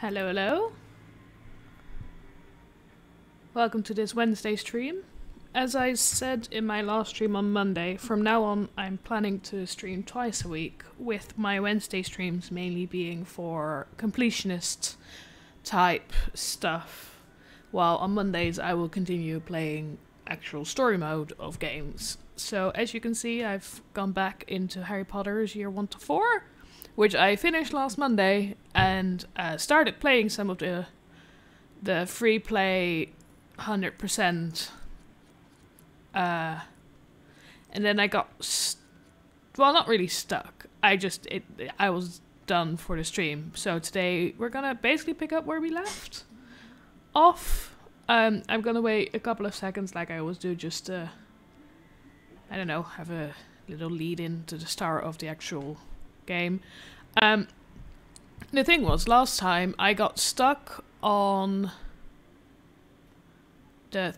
Hello, hello. Welcome to this Wednesday stream. As I said in my last stream on Monday, from now on I'm planning to stream twice a week, with my Wednesday streams mainly being for completionist type stuff, while on Mondays I will continue playing actual story mode of games. So as you can see, I've gone back into Harry Potter's Year 1 to 4, which I finished last Monday, and uh, started playing some of the the free play 100% uh, and then I got well not really stuck. I just it I was done for the stream. So today we're gonna basically pick up where we left off. Um, I'm gonna wait a couple of seconds like I always do just to I don't know have a little lead in to the start of the actual game um, the thing was last time I got stuck on the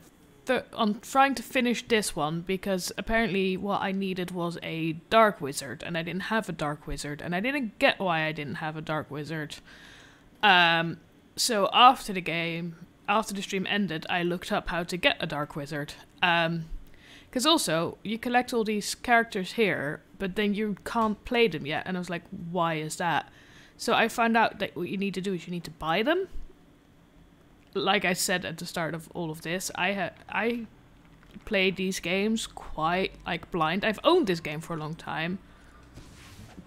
th- on trying to finish this one because apparently what I needed was a dark wizard and I didn't have a dark wizard and I didn't get why I didn't have a dark wizard. Um, so after the game, after the stream ended, I looked up how to get a dark wizard. Um, because also you collect all these characters here, but then you can't play them yet, and I was like, why is that? So I found out that what you need to do is you need to buy them like I said at the start of all of this, I had I played these games quite like blind. I've owned this game for a long time,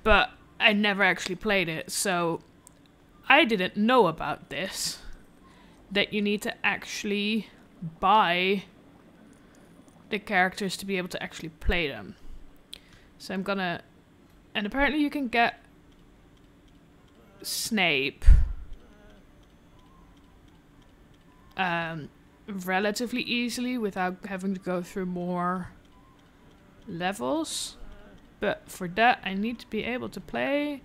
but I never actually played it, so I didn't know about this. That you need to actually buy the characters to be able to actually play them. So I'm gonna, and apparently you can get Snape um, relatively easily without having to go through more levels. But for that, I need to be able to play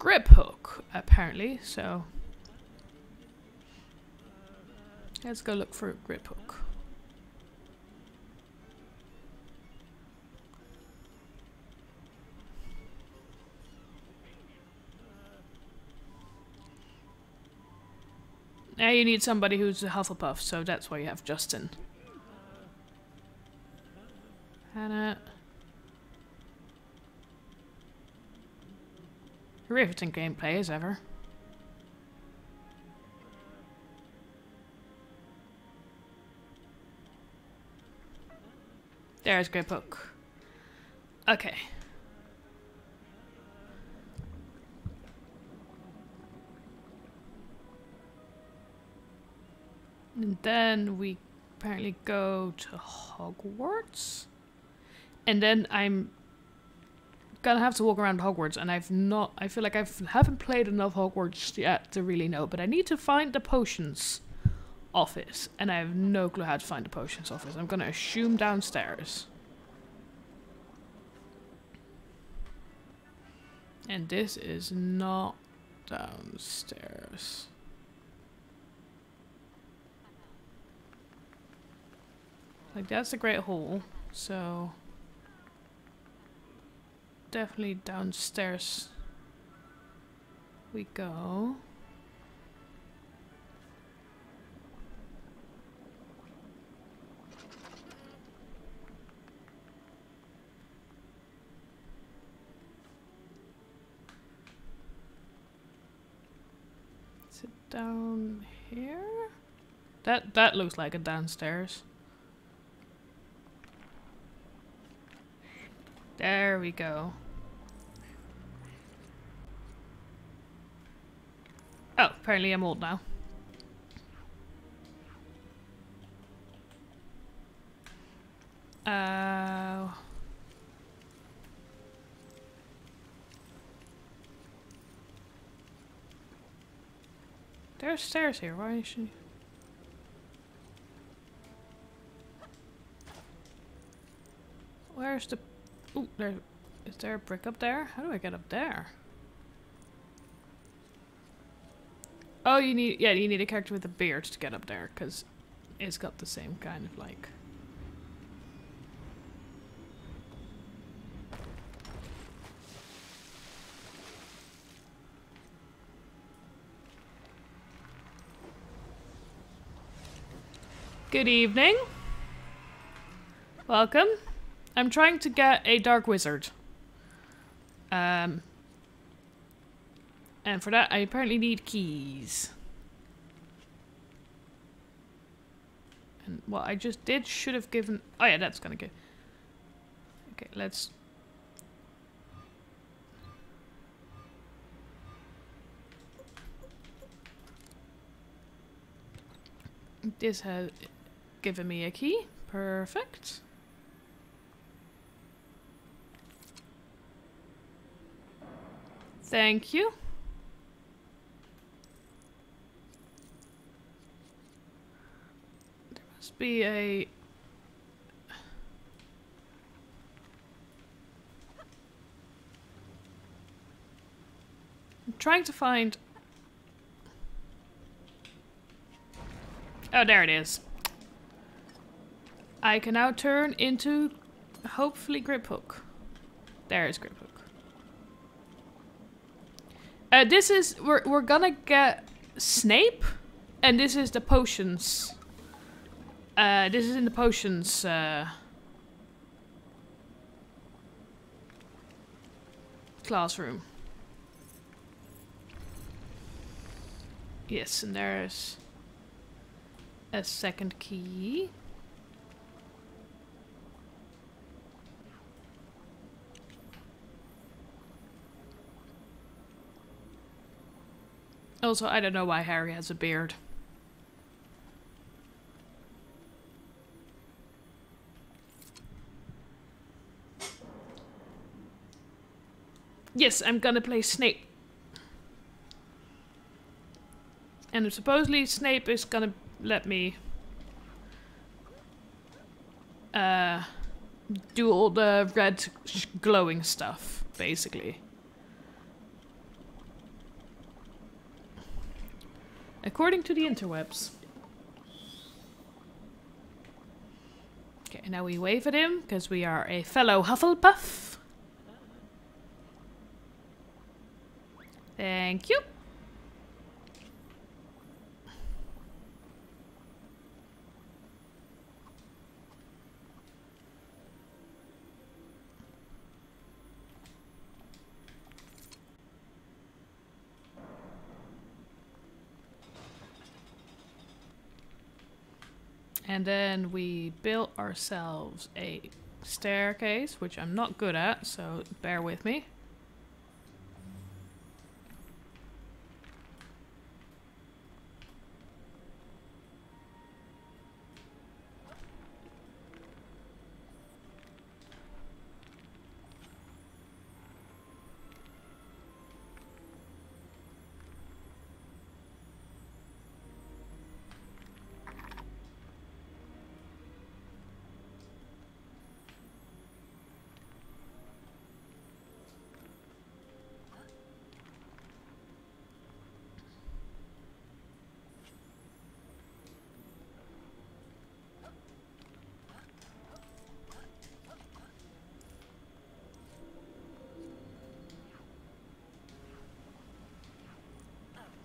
Griphook, apparently. So let's go look for Griphook. Now you need somebody who's a Hufflepuff, so that's why you have Justin. Hannah. Riveting gameplay as ever. There's Griphook. Okay. And then we apparently go to Hogwarts. And then I'm gonna have to walk around Hogwarts and I've not I feel like I haven't played enough Hogwarts yet to really know, but I need to find the potions office and I have no clue how to find the potions office. I'm gonna assume downstairs. And this is not downstairs. Like, that's a great hall, so... Definitely downstairs we go. Is it down here? That that looks like a downstairs. There we go. Oh, apparently I'm old now. Uh... There's stairs here, why is she... Where's the is there. Is there a brick up there? How do I get up there? Oh, you need... Yeah, you need a character with a beard to get up there, because it's got the same kind of, like... Good evening. Welcome. I'm trying to get a dark wizard. Um, and for that, I apparently need keys. And what I just did should have given... Oh yeah, that's gonna go. Okay, let's... This has given me a key. Perfect. Thank you. There must be a... I'm trying to find... Oh, there it is. I can now turn into, hopefully, Griphook. There is Griphook. Uh, this is we're we're gonna get Snape, and this is the potions. Uh, this is in the potions. Uh, classroom. Yes, and there's a second key. Also, I don't know why Harry has a beard. Yes, I'm gonna play Snape. And supposedly Snape is gonna let me uh, do all the red glowing stuff, basically. According to the interwebs. Okay, now we wave at him, because we are a fellow Hufflepuff. Thank you. And then we built ourselves a staircase, which I'm not good at, so bear with me.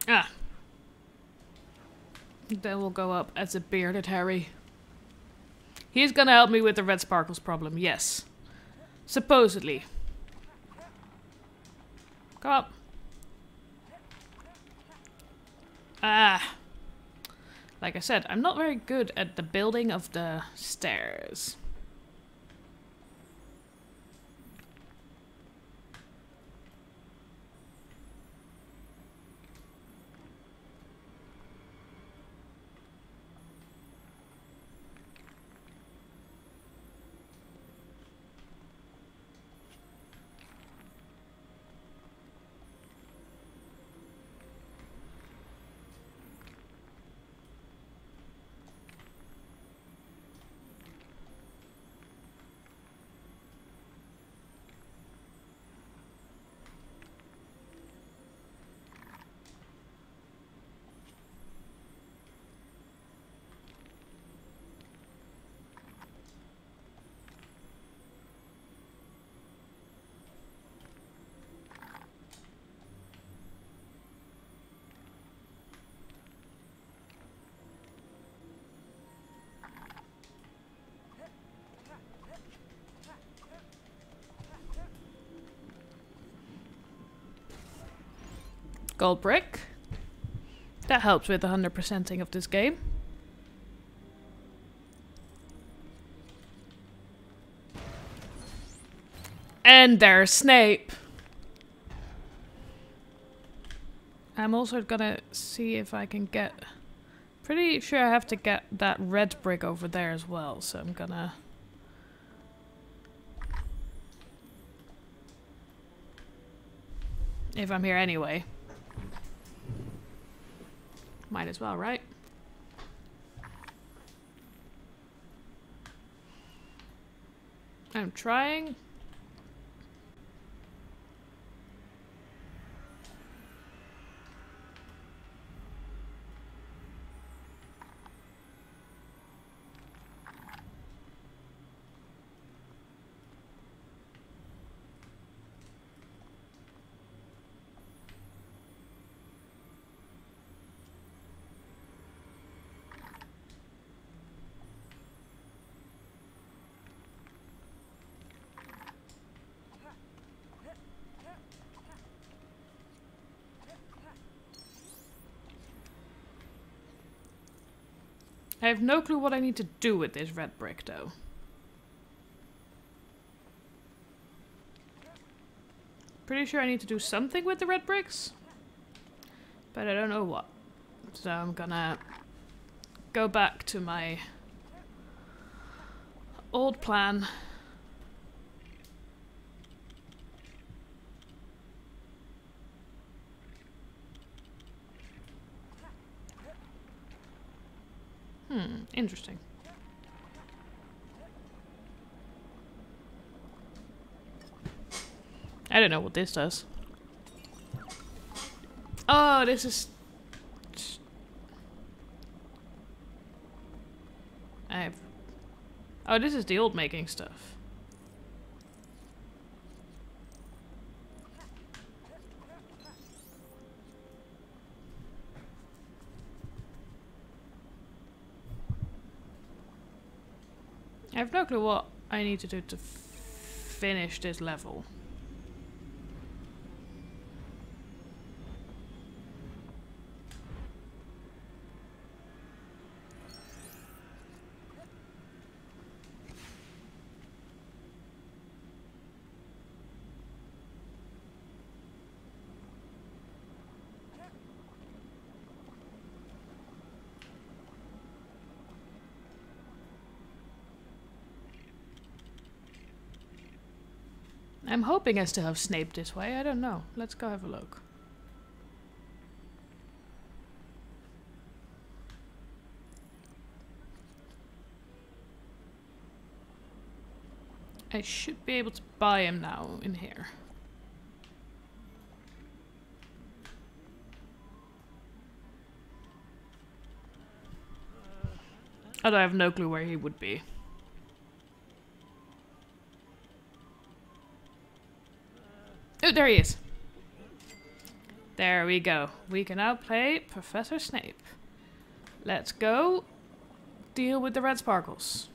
Ah. Then we'll go up as a bearded Harry. He's gonna help me with the red sparkles problem, yes. Supposedly. Come up. Ah. Like I said, I'm not very good at the building of the stairs. Gold brick. That helps with the 100%ing of this game. And there's Snape. I'm also gonna see if I can get... Pretty sure I have to get that red brick over there as well, so I'm gonna... If I'm here anyway. Might as well, right? I'm trying. I have no clue what I need to do with this red brick, though. Pretty sure I need to do something with the red bricks. But I don't know what. So I'm gonna go back to my old plan. Hmm, interesting. I don't know what this does. Oh, this is... I have... Oh, this is the old making stuff. Clue what I need to do to finish this level. I'm hoping I still have Snape this way. I don't know. Let's go have a look. I should be able to buy him now in here. Although I have no clue where he would be. Oh, there he is. There we go. We can now play Professor Snape. Let's go deal with the red sparkles.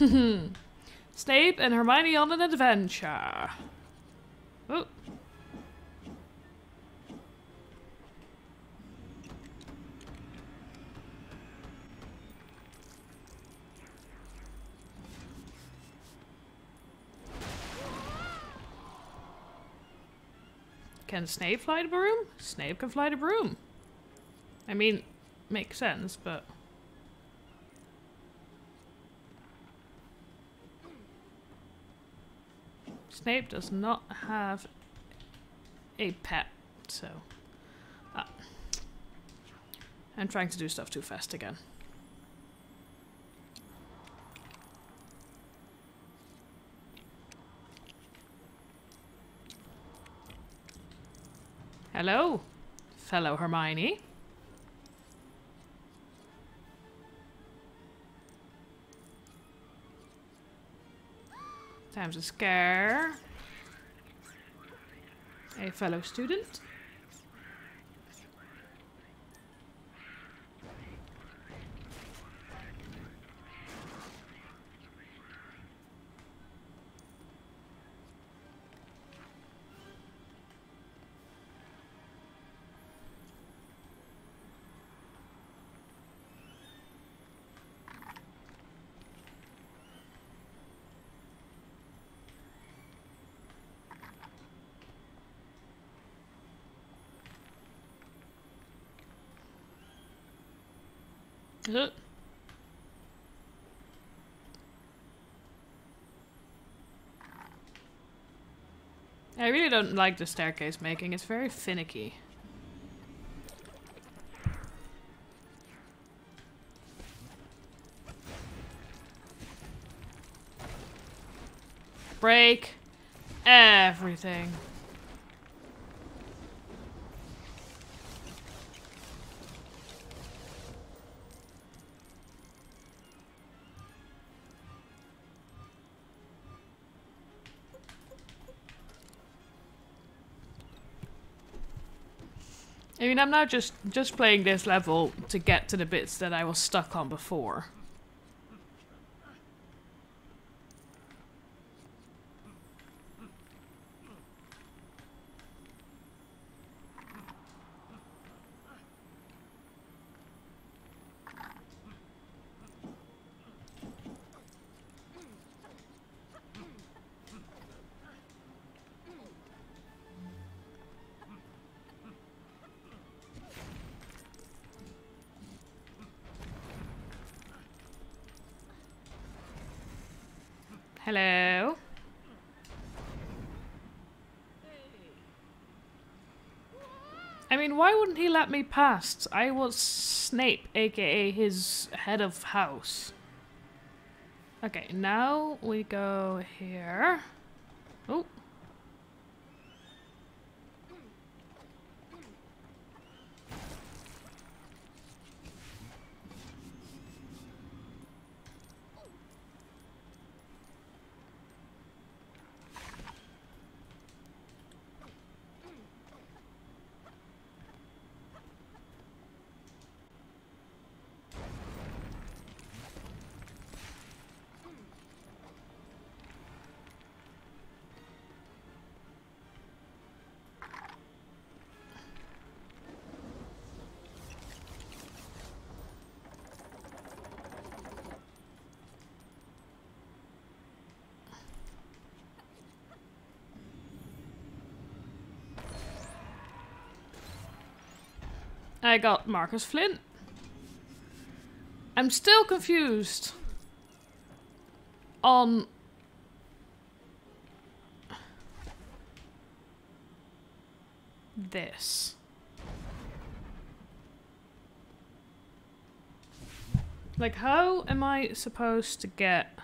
Snape and Hermione on an adventure. Oh. Can Snape fly the broom? Snape can fly the broom. I mean, makes sense, but... Snape does not have a pet, so... Ah. I'm trying to do stuff too fast again. Hello, fellow Hermione. Time a scare a fellow student. I really don't like the staircase making. It's very finicky. Break everything. I mean, I'm now just just playing this level to get to the bits that I was stuck on before. Wouldn't he let me past? I was Snape, aka his head of house. Okay, now we go here. Oh. I got Marcus Flint. I'm still confused on this. Like, how am I supposed to get...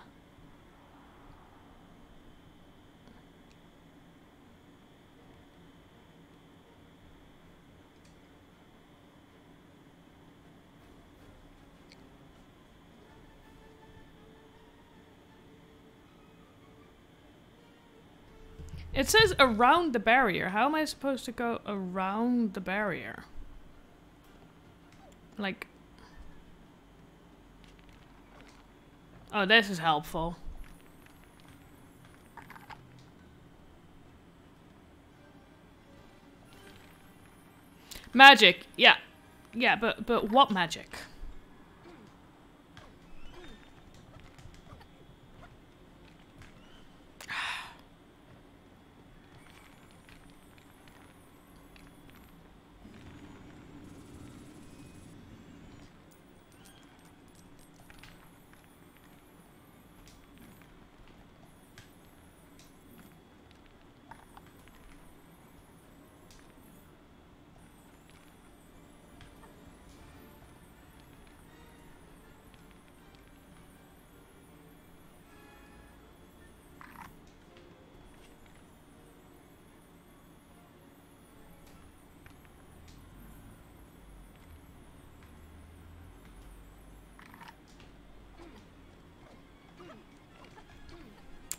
It says around the barrier. How am I supposed to go around the barrier? Like... Oh, this is helpful. Magic, yeah. Yeah, but but what magic?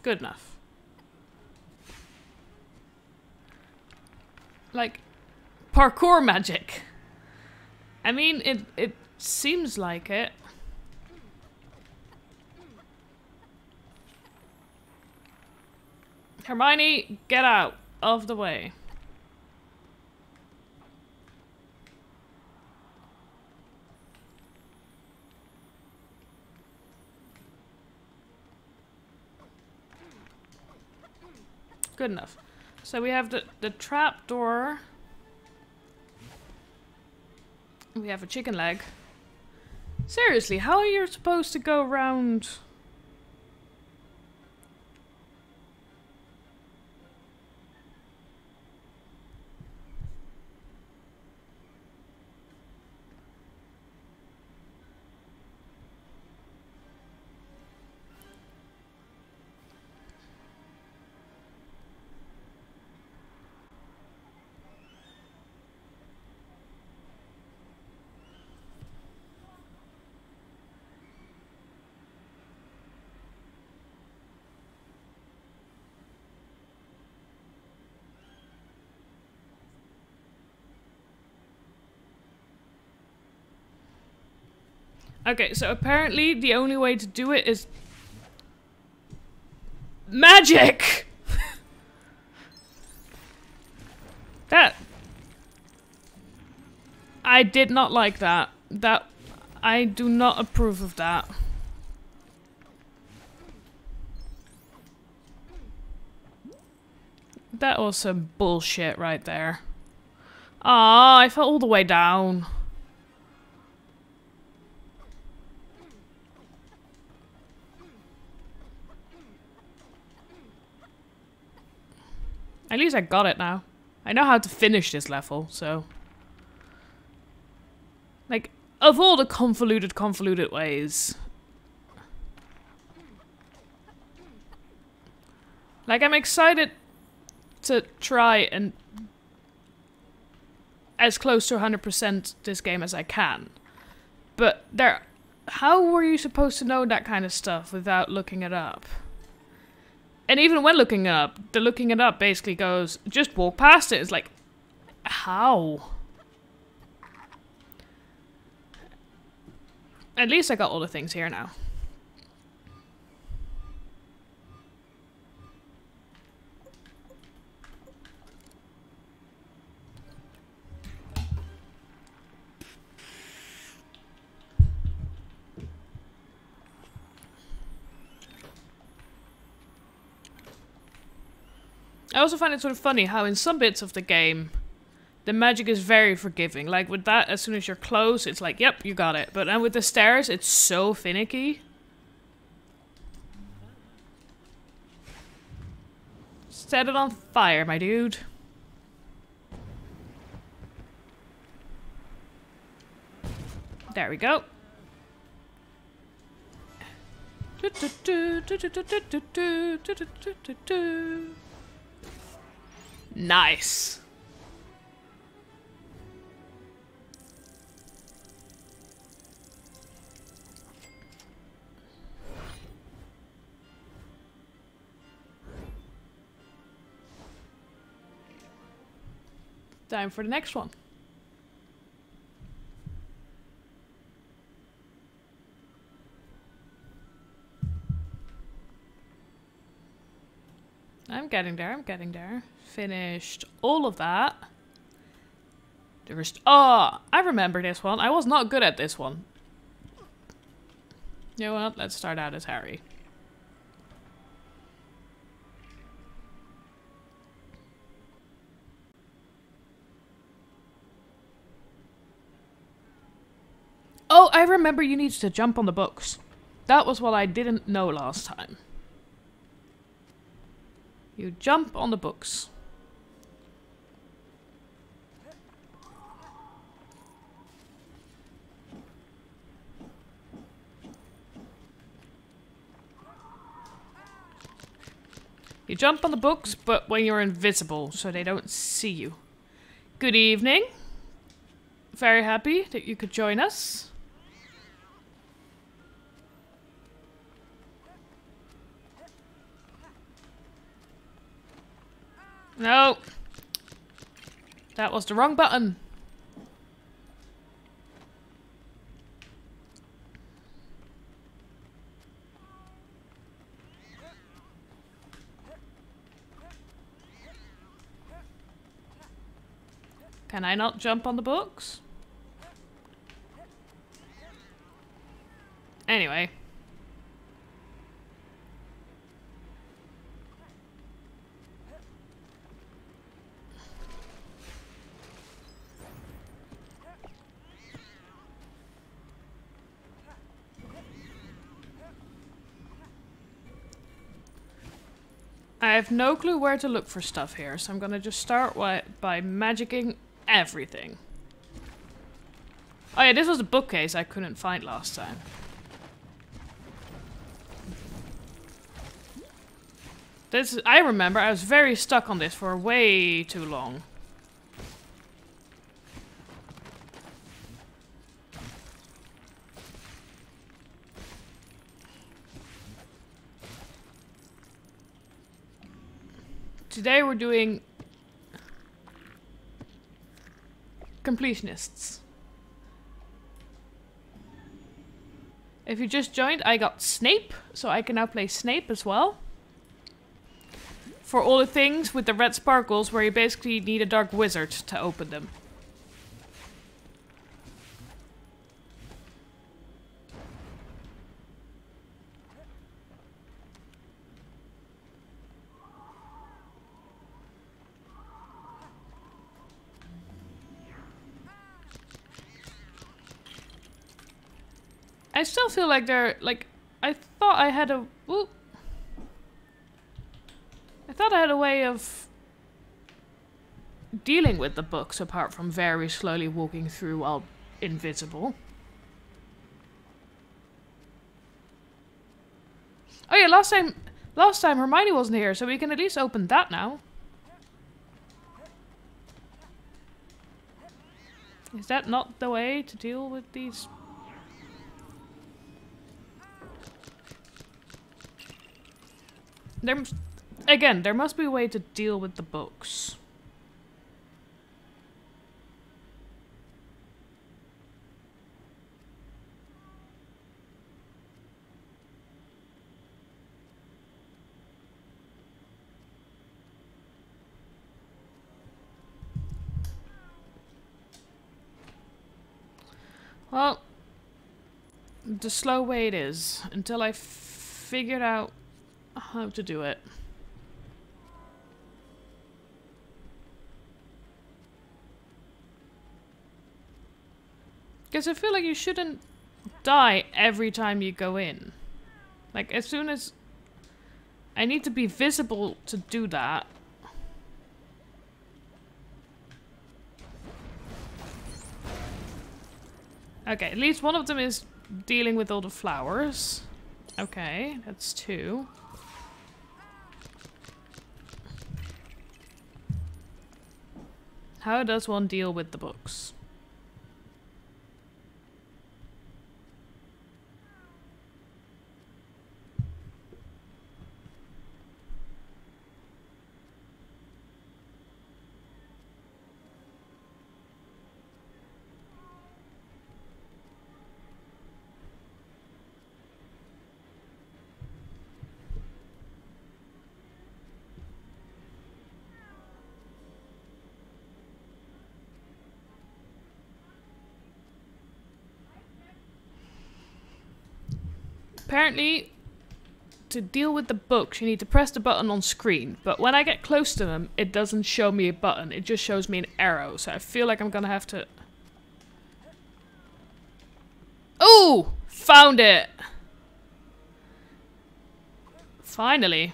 Good enough. Like, parkour magic. I mean, it, it seems like it. Hermione, get out of the way. Good enough. So we have the, the trap door. We have a chicken leg. Seriously, how are you supposed to go around... Okay, so apparently the only way to do it is magic. that I did not like that. That I do not approve of that. That was some bullshit right there. Ah, I fell all the way down. At least I got it now. I know how to finish this level, so... Like, of all the convoluted, convoluted ways... Like, I'm excited to try and... As close to 100% this game as I can. But there... How were you supposed to know that kind of stuff without looking it up? And even when looking up, the looking it up basically goes, just walk past it. It's like, how? At least I got all the things here now. I also find it sort of funny how in some bits of the game, the magic is very forgiving. Like with that, as soon as you're close, it's like, yep, you got it. But then with the stairs, it's so finicky. Set it on fire, my dude. There we go. Nice. Time for the next one. I'm getting there, I'm getting there finished all of that. There's oh, I remember this one. I was not good at this one. You know what? Let's start out as Harry. Oh, I remember you need to jump on the books. That was what I didn't know last time. You jump on the books. You jump on the books, but when you're invisible, so they don't see you. Good evening. Very happy that you could join us. No. That was the wrong button. Can I not jump on the books? Anyway. Have no clue where to look for stuff here, so I'm gonna just start by, magicking everything. Oh yeah, this was a bookcase I couldn't find last time. This, I remember, I was very stuck on this for way too long. Today we're doing completionists. If you just joined, I got Snape, so I can now play Snape as well. For all the things with the red sparkles where you basically need a dark wizard to open them. Feel like they're like I thought I had a whoop. I thought I had a way of dealing with the books apart from very slowly walking through while invisible. Oh yeah, last time last time Hermione wasn't here, so we can at least open that now. Is that not the way to deal with these There, again, there must be a way to deal with the books. Well, the slow way it is until I figured out how to do it. Because I feel like you shouldn't die every time you go in. Like, as soon as... I need to be visible to do that. Okay, at least one of them is dealing with all the flowers. Okay, that's two. How does one deal with the books? Apparently, to deal with the books, you need to press the button on screen. But when I get close to them, it doesn't show me a button. It just shows me an arrow. So I feel like I'm gonna have to... Oh! Found it! Finally.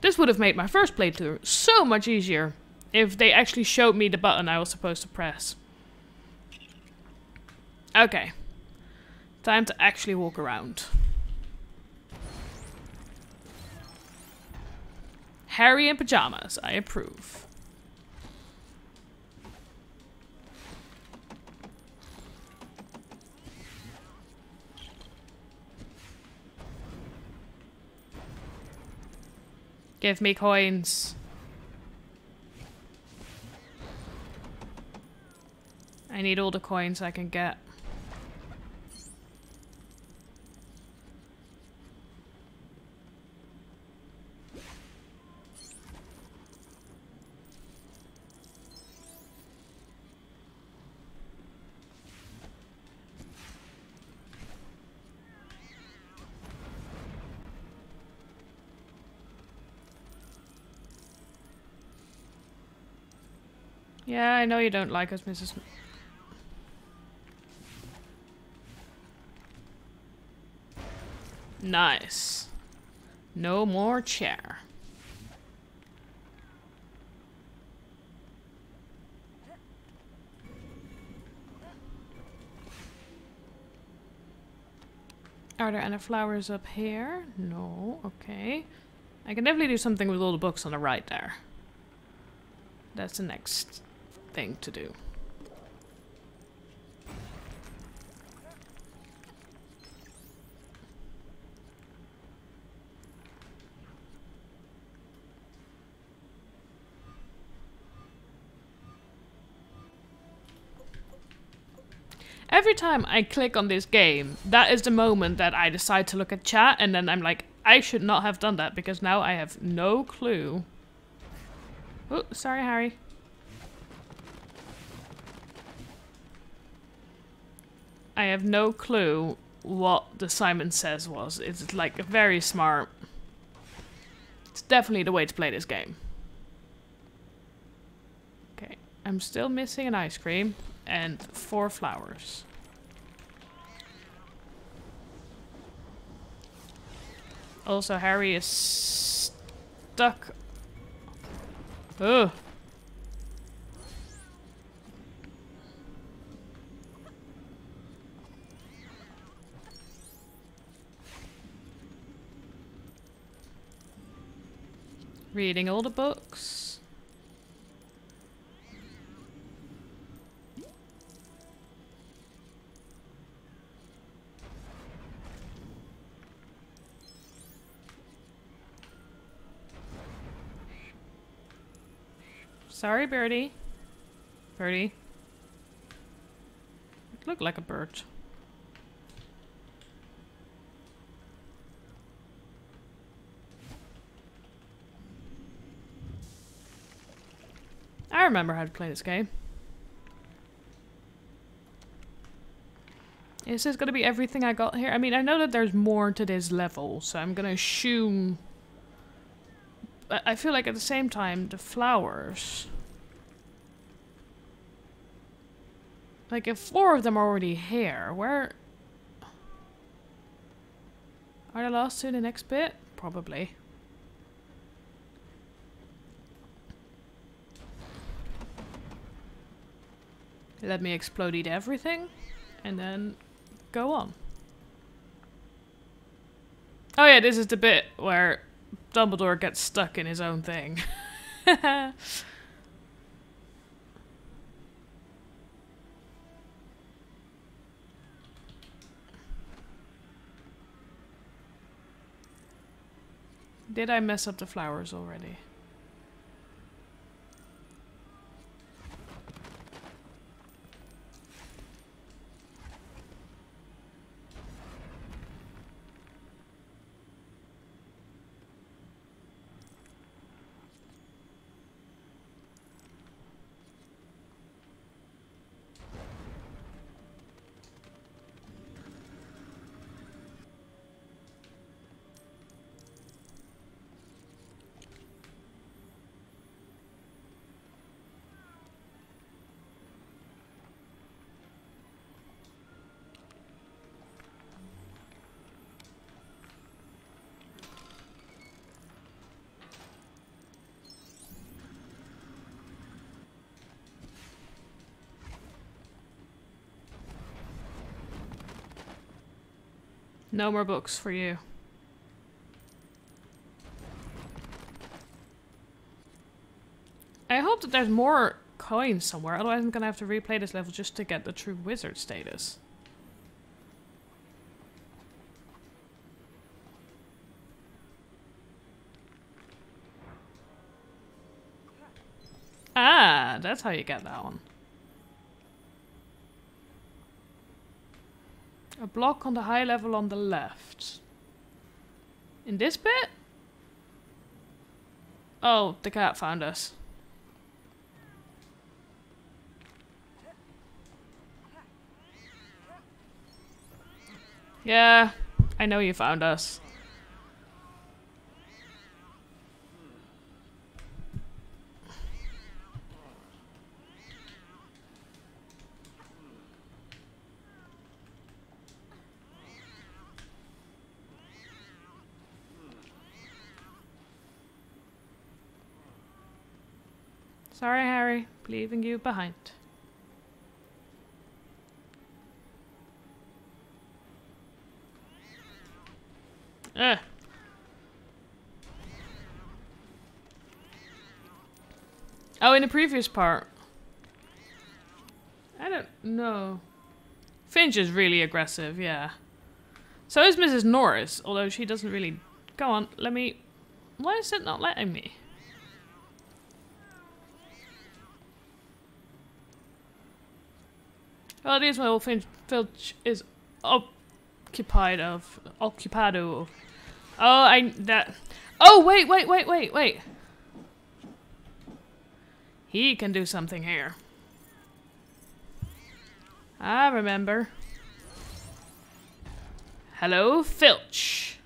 This would have made my first playthrough so much easier if they actually showed me the button I was supposed to press. Okay. Time to actually walk around. Harry in pajamas. I approve. Give me coins. I need all the coins I can get. Yeah, I know you don't like us, Mrs. Nice. No more chair. Are there any flowers up here? No. Okay. I can definitely do something with all the books on the right there. That's the next thing to do. Every time I click on this game, that is the moment that I decide to look at chat and then I'm like, I should not have done that because now I have no clue. Oh, sorry, Harry. I have no clue what the Simon Says was. It's like a very smart. It's definitely the way to play this game. Okay, I'm still missing an ice cream and four flowers. Also, Harry is stuck. Ugh. Reading all the books. Sorry, Birdie. Birdie. Look like a bird. Remember how to play this game. This is this gonna be everything I got here? I mean, I know that there's more to this level, so I'm gonna assume... But I feel like at the same time, the flowers... Like, if four of them are already here, where... Are the last two the next bit? Probably. Let me explode eat everything, and then go on. Oh yeah, this is the bit where Dumbledore gets stuck in his own thing. Did I mess up the flowers already? No more books for you. I hope that there's more coins somewhere, otherwise I'm gonna have to replay this level just to get the true wizard status. Ah, that's how you get that one. A block on the high level on the left. In this bit? Oh, the cat found us. Yeah, I know you found us. Sorry, Harry. Leaving you behind. Ugh. Oh, in the previous part. I don't know. Finch is really aggressive, yeah. So is Mrs. Norris, although she doesn't really... Go on, let me... Why is it not letting me? Well, it is well, Finch, Filch is occupied of... Occupado. Oh, I... That... Oh, wait, wait, wait, wait, wait. He can do something here. I remember. Hello, Filch.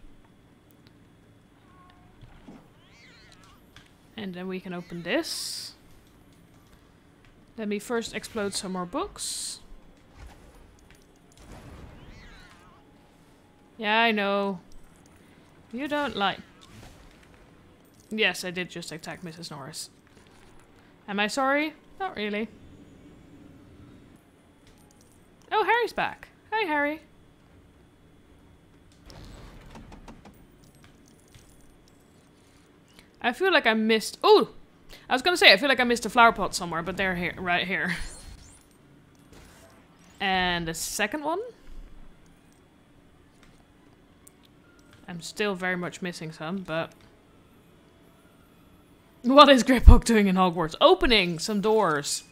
And then we can open this. Let me first explode some more books. Yeah, I know. You don't like... Yes, I did just attack Mrs. Norris. Am I sorry? Not really. Oh, Harry's back. Hi, Harry. I feel like I missed... Oh! I was gonna say, I feel like I missed a flower pot somewhere, but they're here, right here. And the second one? I'm still very much missing some, but... What is Griphook doing in Hogwarts? Opening some doors.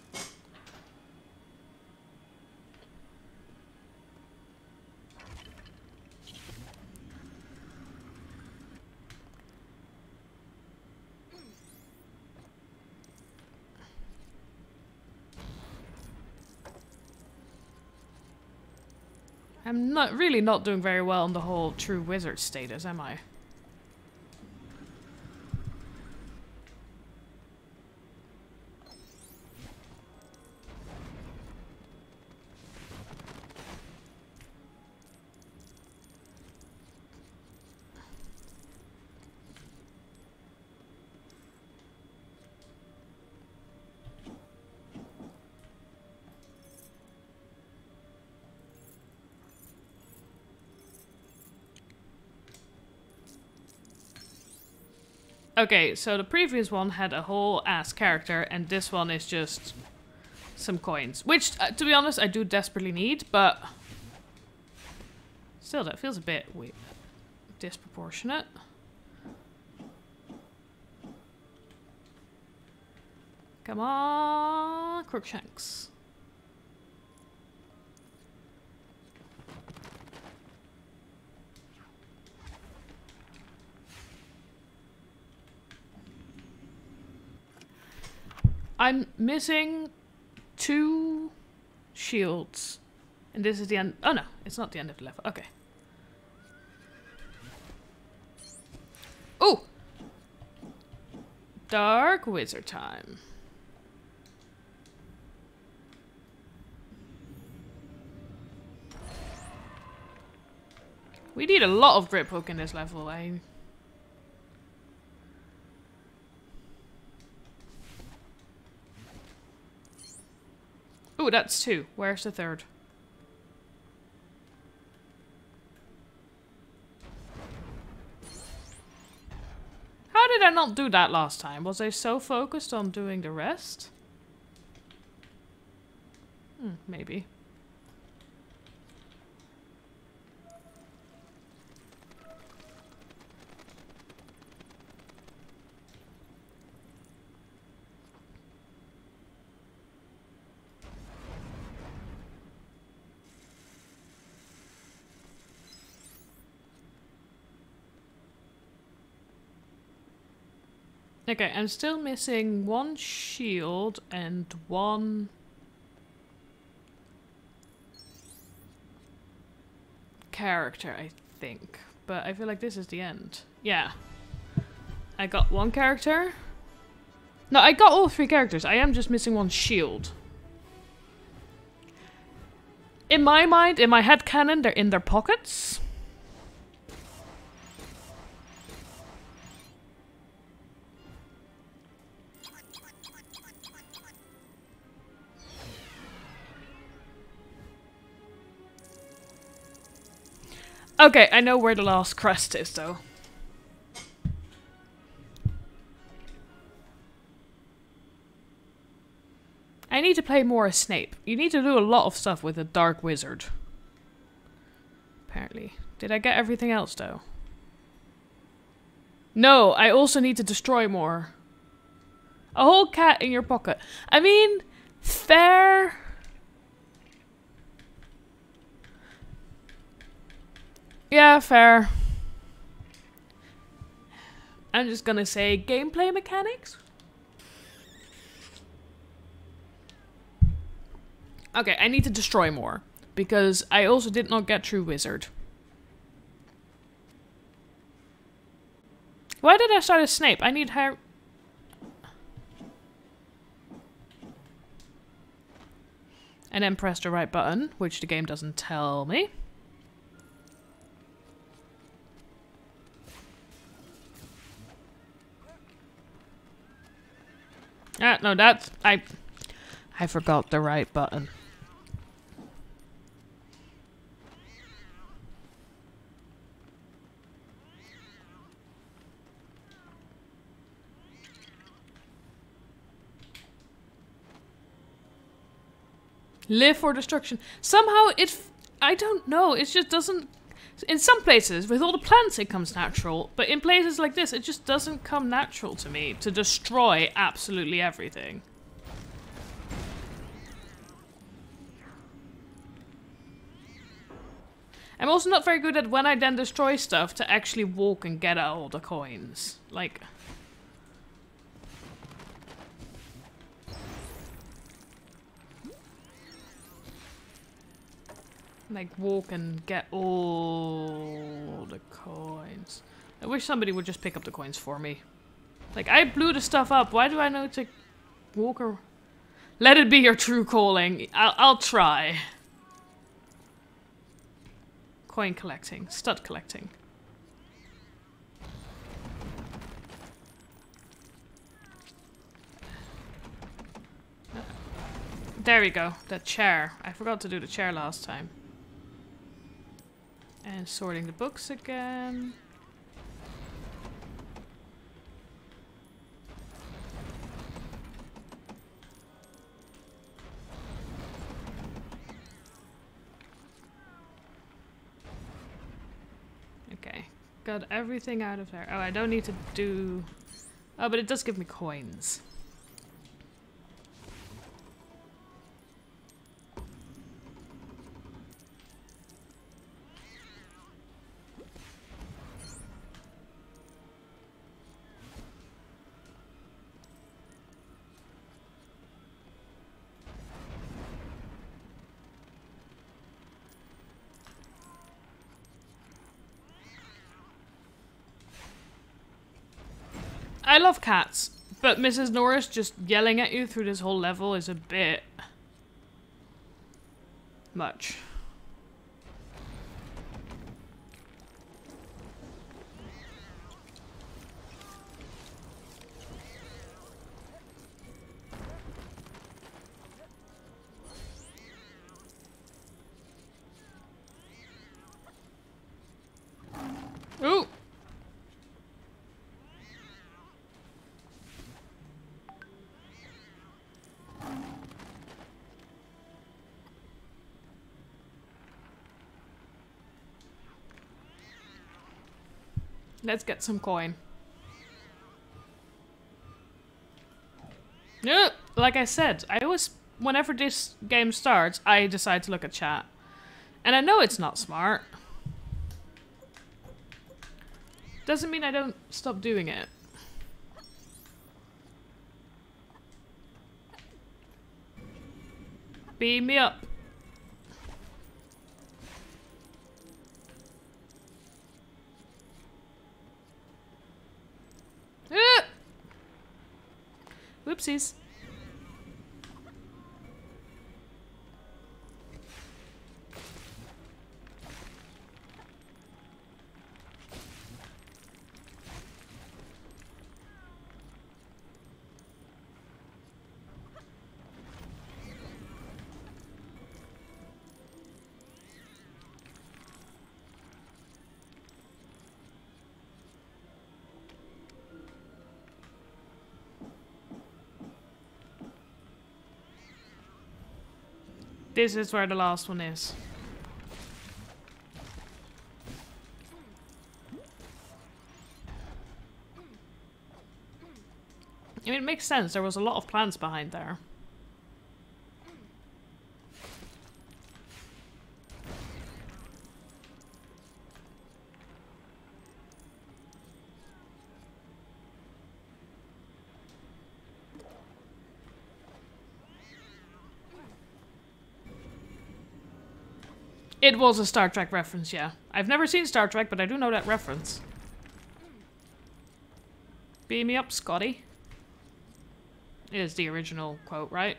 I'm not really not doing very well on the whole true wizard status, am I? Okay, so the previous one had a whole ass character, and this one is just some coins. Which, uh, to be honest, I do desperately need, but... Still, that feels a bit weird. disproportionate. Come on, Crookshanks. I'm missing two shields. And this is the end. Oh no, it's not the end of the level. Okay. Oh! Dark Wizard time. We need a lot of Griphook in this level. I Oh, that's two. Where's the third? How did I not do that last time? Was I so focused on doing the rest? Hmm, maybe. Okay, I'm still missing one shield and one... character, I think. But I feel like this is the end. Yeah. I got one character. No, I got all three characters. I am just missing one shield. In my mind, in my head canon, they're in their pockets. Okay, I know where the last crest is, though. I need to play more as Snape. You need to do a lot of stuff with a Dark Wizard. Apparently. Did I get everything else, though? No, I also need to destroy more. A whole cat in your pocket. I mean, fair... Yeah, fair. I'm just gonna say gameplay mechanics. Okay, I need to destroy more. Because I also did not get through Wizard. Why did I start as Snape? I need her... And then press the right button, which the game doesn't tell me. Ah, no, that's... I... I forgot the right button. Live for destruction. Somehow it... I don't know. It just doesn't... In some places, with all the plants, it comes natural. But in places like this, it just doesn't come natural to me to destroy absolutely everything. I'm also not very good at when I then destroy stuff to actually walk and get all the coins. Like... Like, walk and get all the coins. I wish somebody would just pick up the coins for me. Like, I blew the stuff up. Why do I know to walk or... Let it be your true calling. I'll, I'll try. Coin collecting. Stud collecting. There we go. The chair. I forgot to do the chair last time. And sorting the books again. Okay, got everything out of there. Oh, I don't need to do... Oh, but it does give me coins. Love cats, but Mrs. Norris just yelling at you through this whole level is a bit much. Let's get some coin. No, like I said, I always, whenever this game starts, I decide to look at chat. And I know it's not smart. Doesn't mean I don't stop doing it. Beam me up. Whoopsies. This is where the last one is. I mean, it makes sense. There was a lot of plants behind there. Was a Star Trek reference, yeah. I've never seen Star Trek, but I do know that reference. Beam me up, Scotty. Is the original quote, right?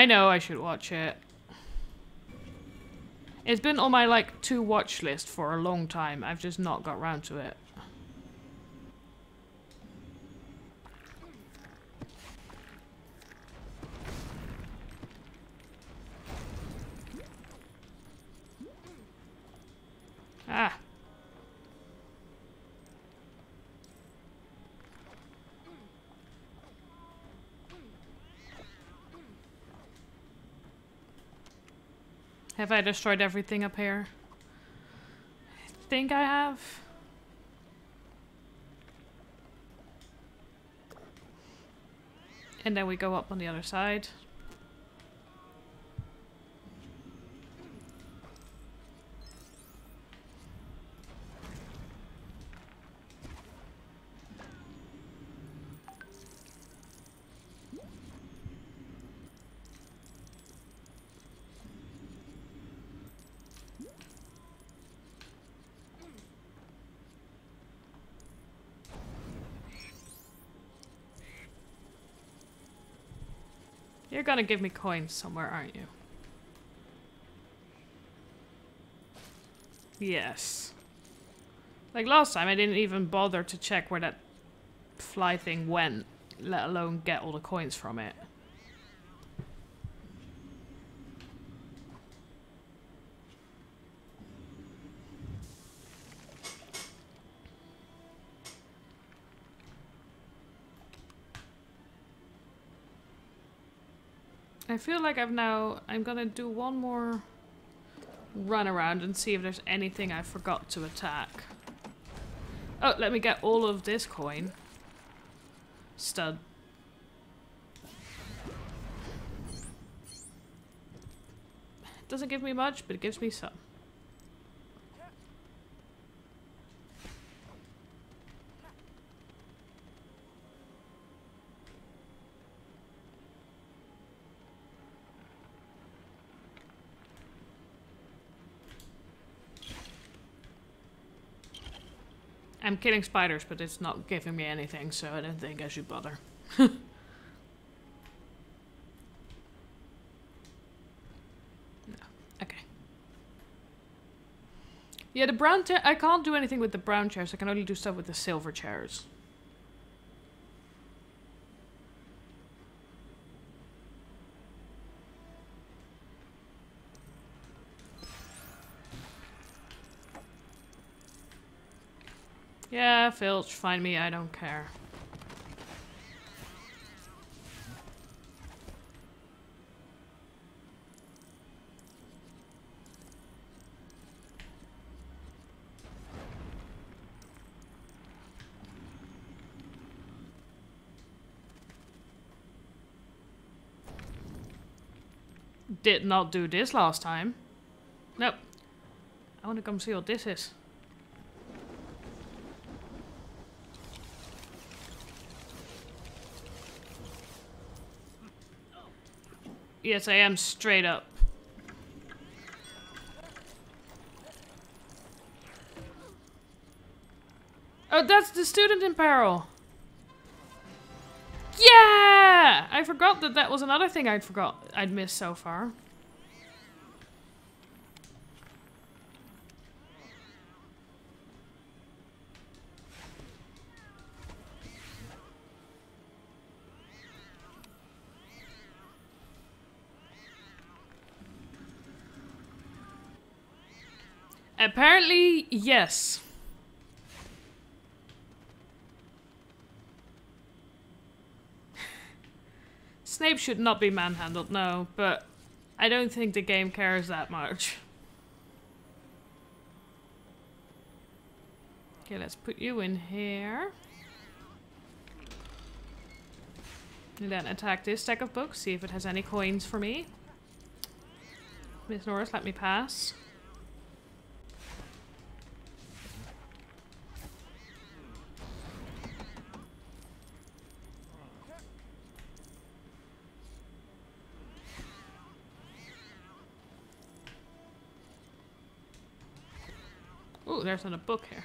I know I should watch it. It's been on my like to watch list for a long time. I've just not got round to it. Ah. Have I destroyed everything up here? I think I have. And then we go up on the other side. You're gonna give me coins somewhere, aren't you? Yes. Like last time, I didn't even bother to check where that fly thing went, let alone get all the coins from it. Feel like I've now... I'm gonna do one more run around and see if there's anything I forgot to attack. Oh, let me get all of this coin. Stud. Doesn't give me much, but it gives me some. I'm killing spiders, but it's not giving me anything, so I don't think I should bother. Yeah, the brown chair- I can't do anything with the brown chairs. I can only do stuff with the silver chairs. Yeah, Filch, find me, I don't care. Did not do this last time. Nope. I want to come see what this is. Yes, I am straight up. Oh, that's the student in peril. Yeah! I forgot that that was another thing I'd forgot I'd missed so far. Apparently, yes. Snape should not be manhandled, no, but I don't think the game cares that much. Okay, let's put you in here. And then attack this stack of books, see if it has any coins for me. Miss Norris, let me pass. There's not a book here.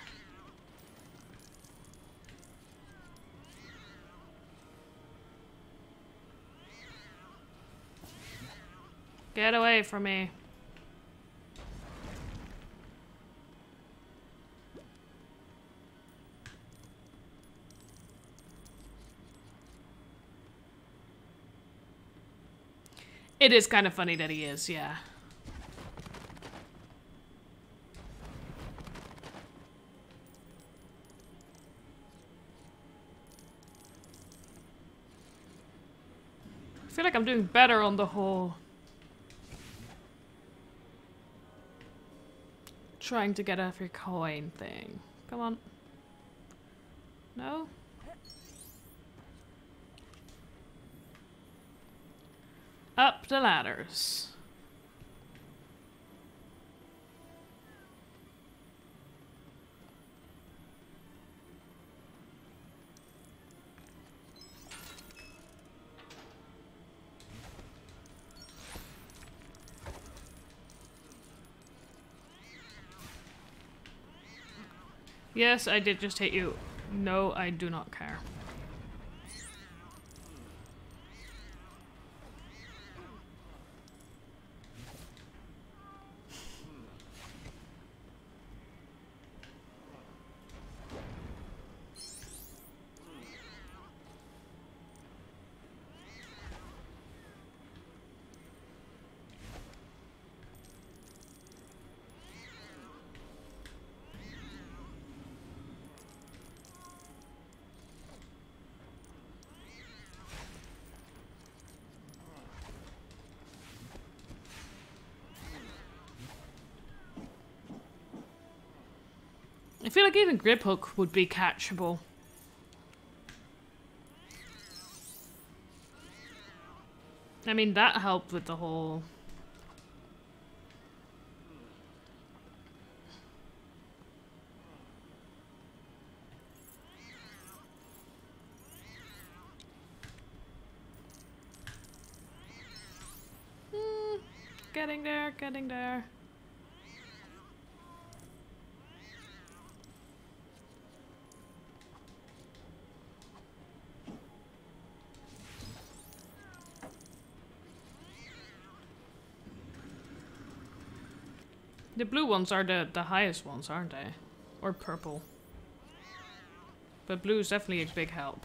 Get away from me. It is kind of funny that he is, yeah. Feel like I'm doing better on the whole trying to get every coin thing. Come on. No? Up the ladders. Yes, I did just hit you. No, I do not care. Feel like even Griphook would be catchable. I mean, that helped with the whole... Hmm, getting there, getting there. The blue ones are the, the highest ones, aren't they? Or purple. But blue is definitely a big help.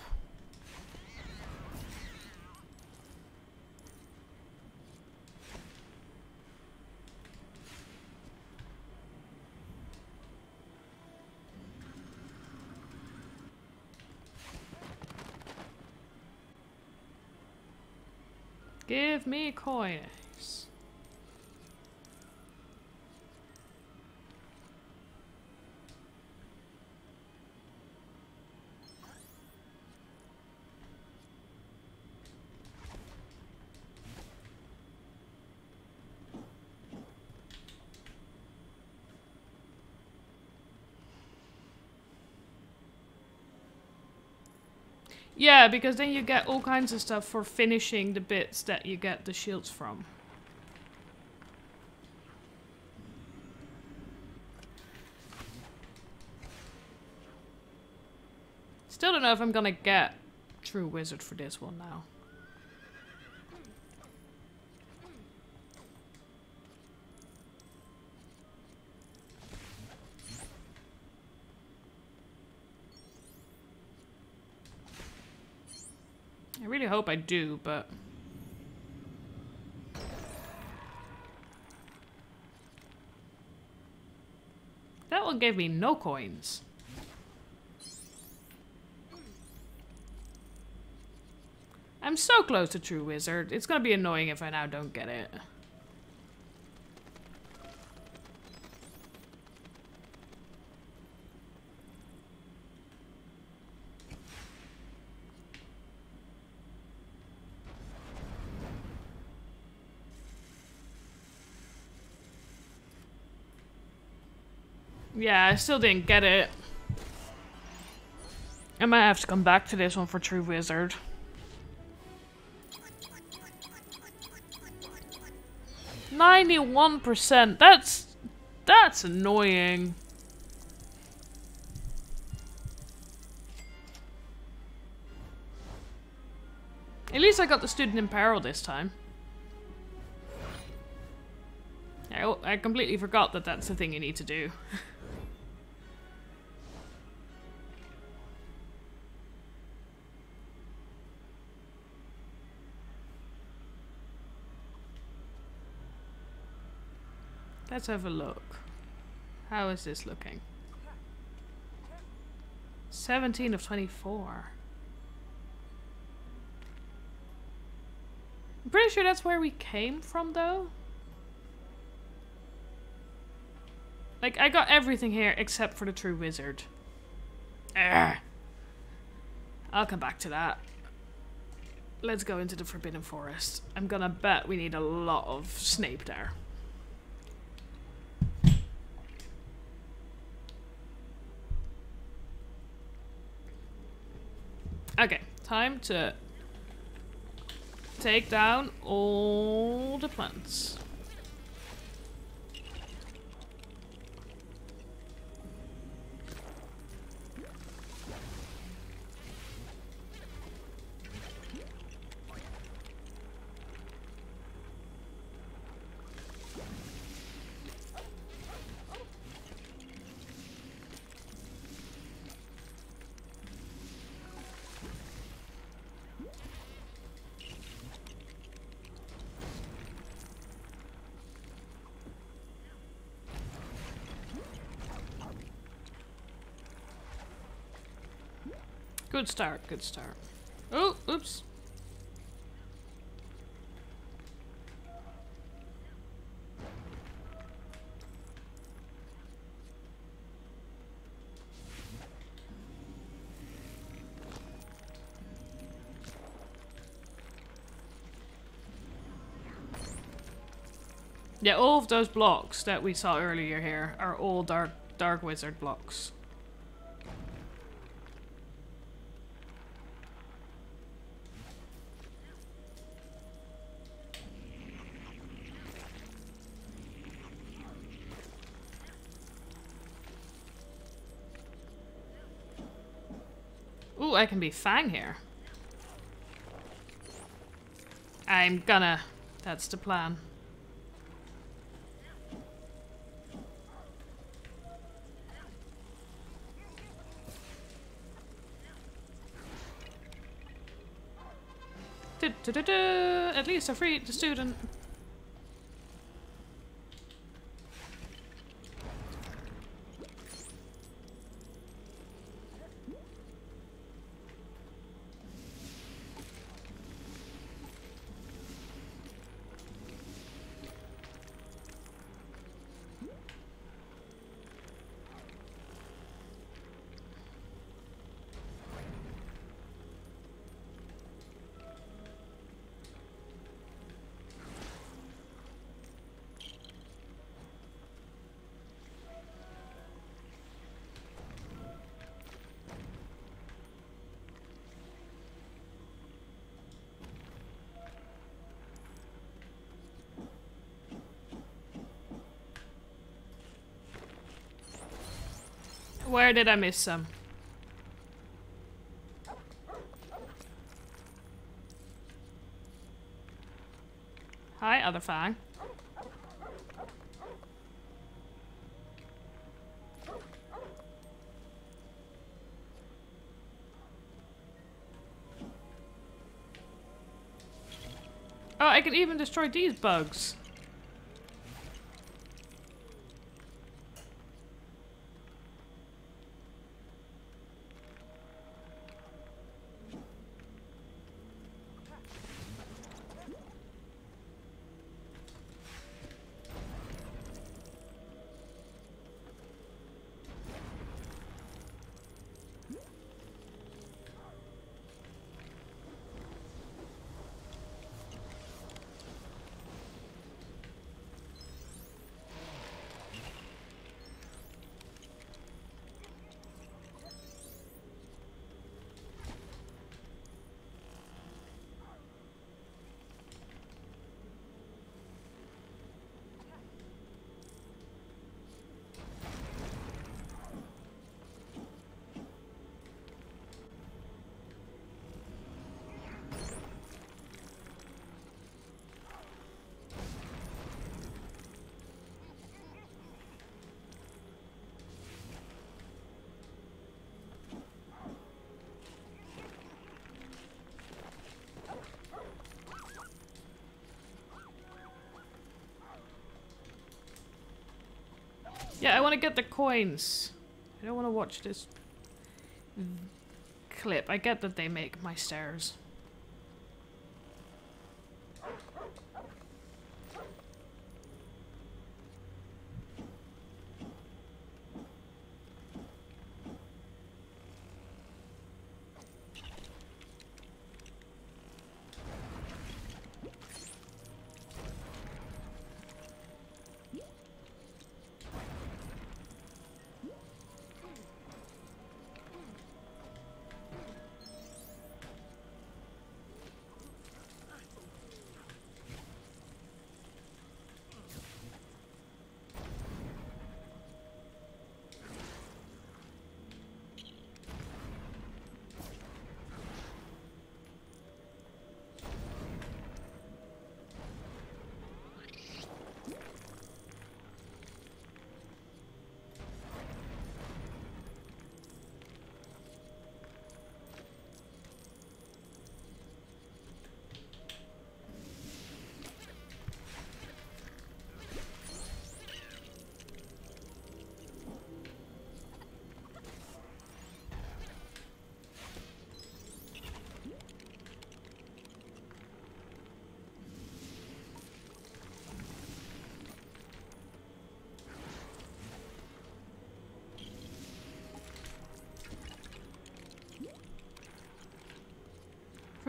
Give me coins. Yeah, because then you get all kinds of stuff for finishing the bits that you get the shields from. Still don't know if I'm gonna get True Wizard for this one now. I really hope I do, but... That one gave me no coins. I'm so close to True Wizard. It's gonna be annoying if I now don't get it. Yeah, I still didn't get it. I might have to come back to this one for True Wizard. Ninety-one percent. That's that's annoying. At least I got the student in peril this time. I, I completely forgot that that's the thing you need to do. Let's have a look. How is this looking? 17 of 24. I'm pretty sure that's where we came from though. Like, I got everything here except for the true wizard. Urgh. I'll come back to that. Let's go into the Forbidden Forest. I'm gonna bet we need a lot of Snape there. Okay, time to take down all the plants. Good start, good start. Oh, oops. Yeah, all of those blocks that we saw earlier here are all dark dark wizard blocks. Ooh, I can be Fang here. I'm gonna. That's the plan. At least I freed the student. Where did I miss some? Hi, other fang. Oh, I can even destroy these bugs. Yeah, I want to get the coins. I don't want to watch this clip. I get that they make my stairs.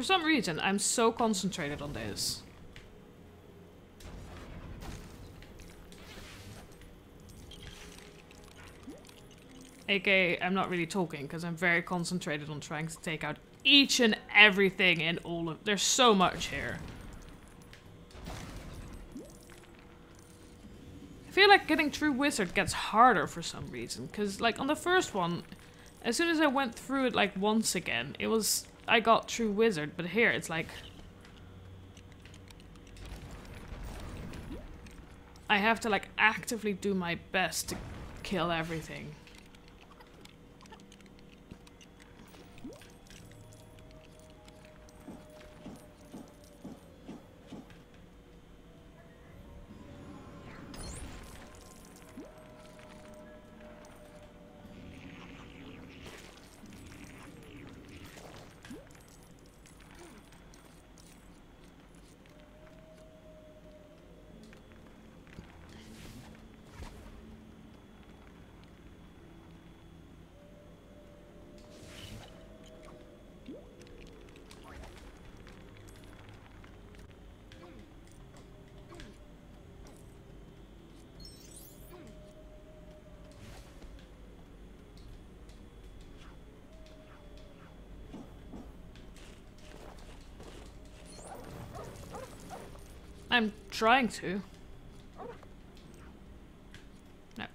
For some reason, I'm so concentrated on this. AK, I'm not really talking because I'm very concentrated on trying to take out each and everything in all of... There's so much here. I feel like getting True Wizard gets harder for some reason. Because, like, on the first one, as soon as I went through it, like, once again, it was I got True Wizard, but here it's like... I have to like actively do my best to kill everything. I'm trying to. No.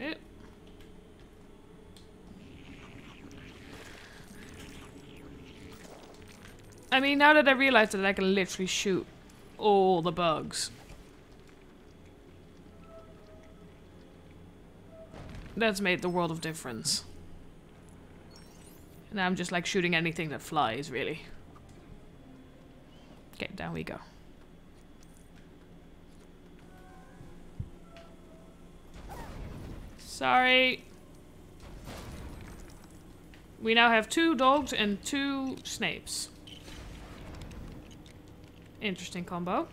Oop. I mean, now that I realize that I can literally shoot all the bugs. That's made the world of difference. Now I'm just like shooting anything that flies, really. Okay, down we go. Sorry. We now have two dogs and two snapes. Interesting combo.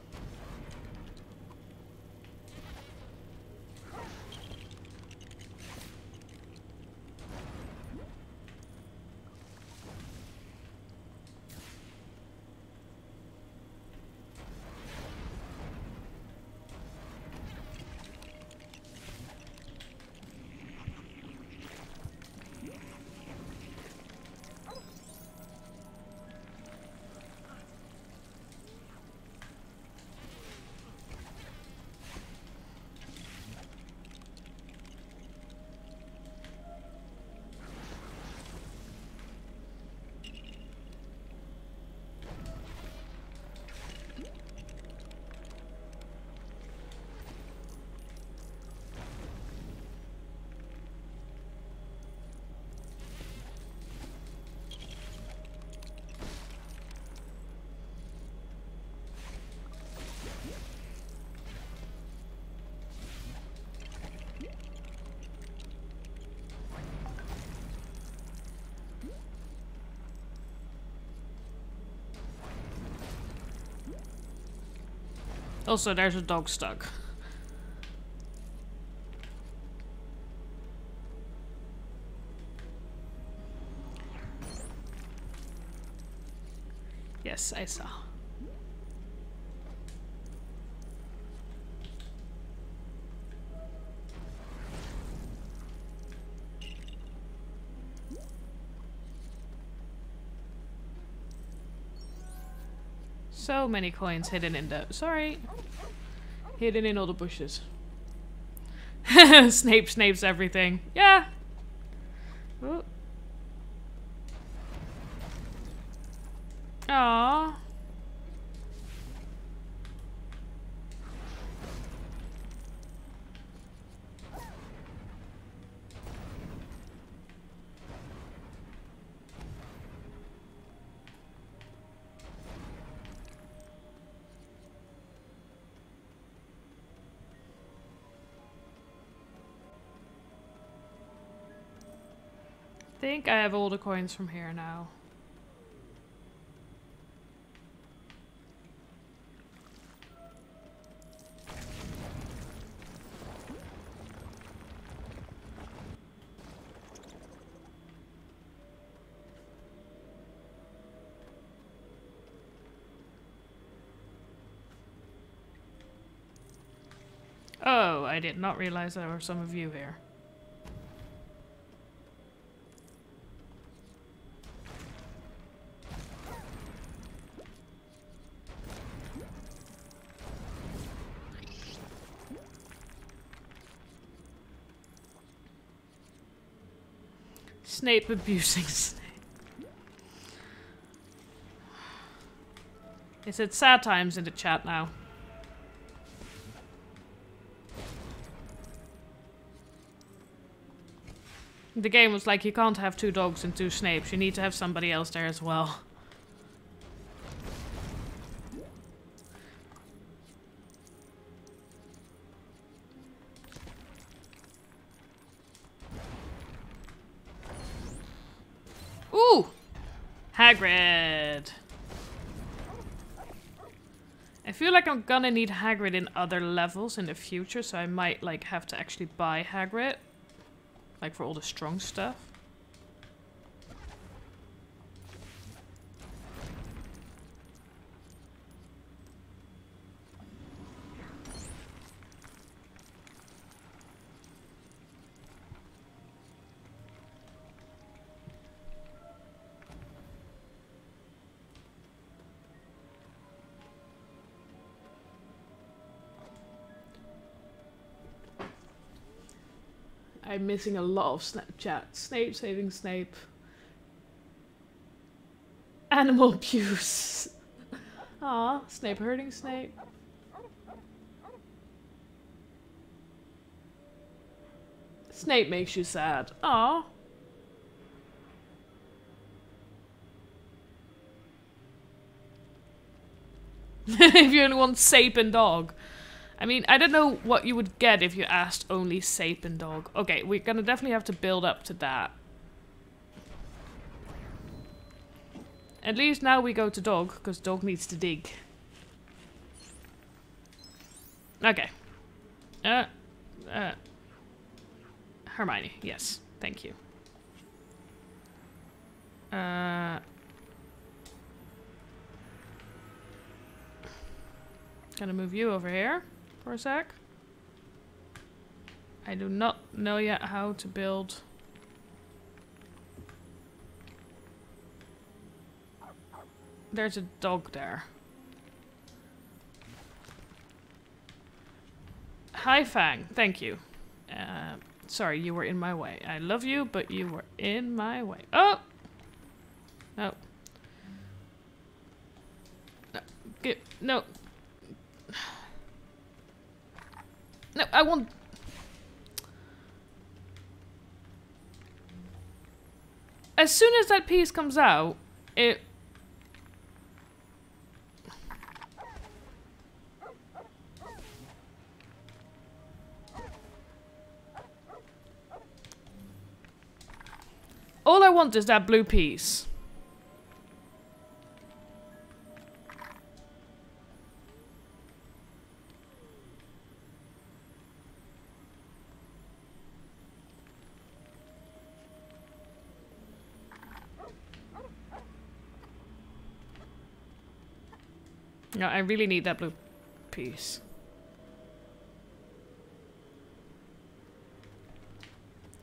Oh, also, there's a dog stuck. Yes, I saw. So many coins hidden in the... Sorry. Hidden in all the bushes. Snape snapes everything. Yeah. Think I have all the coins from here now. Oh, I did not realize there were some of you here. Snape abusing Snape. It's at sad times in the chat now. The game was like, you can't have two dogs and two Snapes. You need to have somebody else there as well. Hagrid. I feel like I'm gonna need Hagrid in other levels in the future, so I might like have to actually buy Hagrid. Like for all the strong stuff. I'm missing a lot of Snapchat. Snape saving Snape. Animal abuse. Aw, Snape hurting Snape. Snape makes you sad. Aw. if you only want Sape and Dog. I mean, I don't know what you would get if you asked only Sape and Dog. Okay, we're gonna definitely have to build up to that. At least now we go to Dog, because Dog needs to dig. Okay. Uh, uh, Hermione, yes. Thank you. Uh... Gonna move you over here for a sec. I do not know yet how to build... There's a dog there. Hi Fang, thank you. Uh, sorry, you were in my way. I love you, but you were in my way. Oh! No. No. Get, no. No, I want... As soon as that piece comes out, it... All I want is that blue piece. No, I really need that blue piece.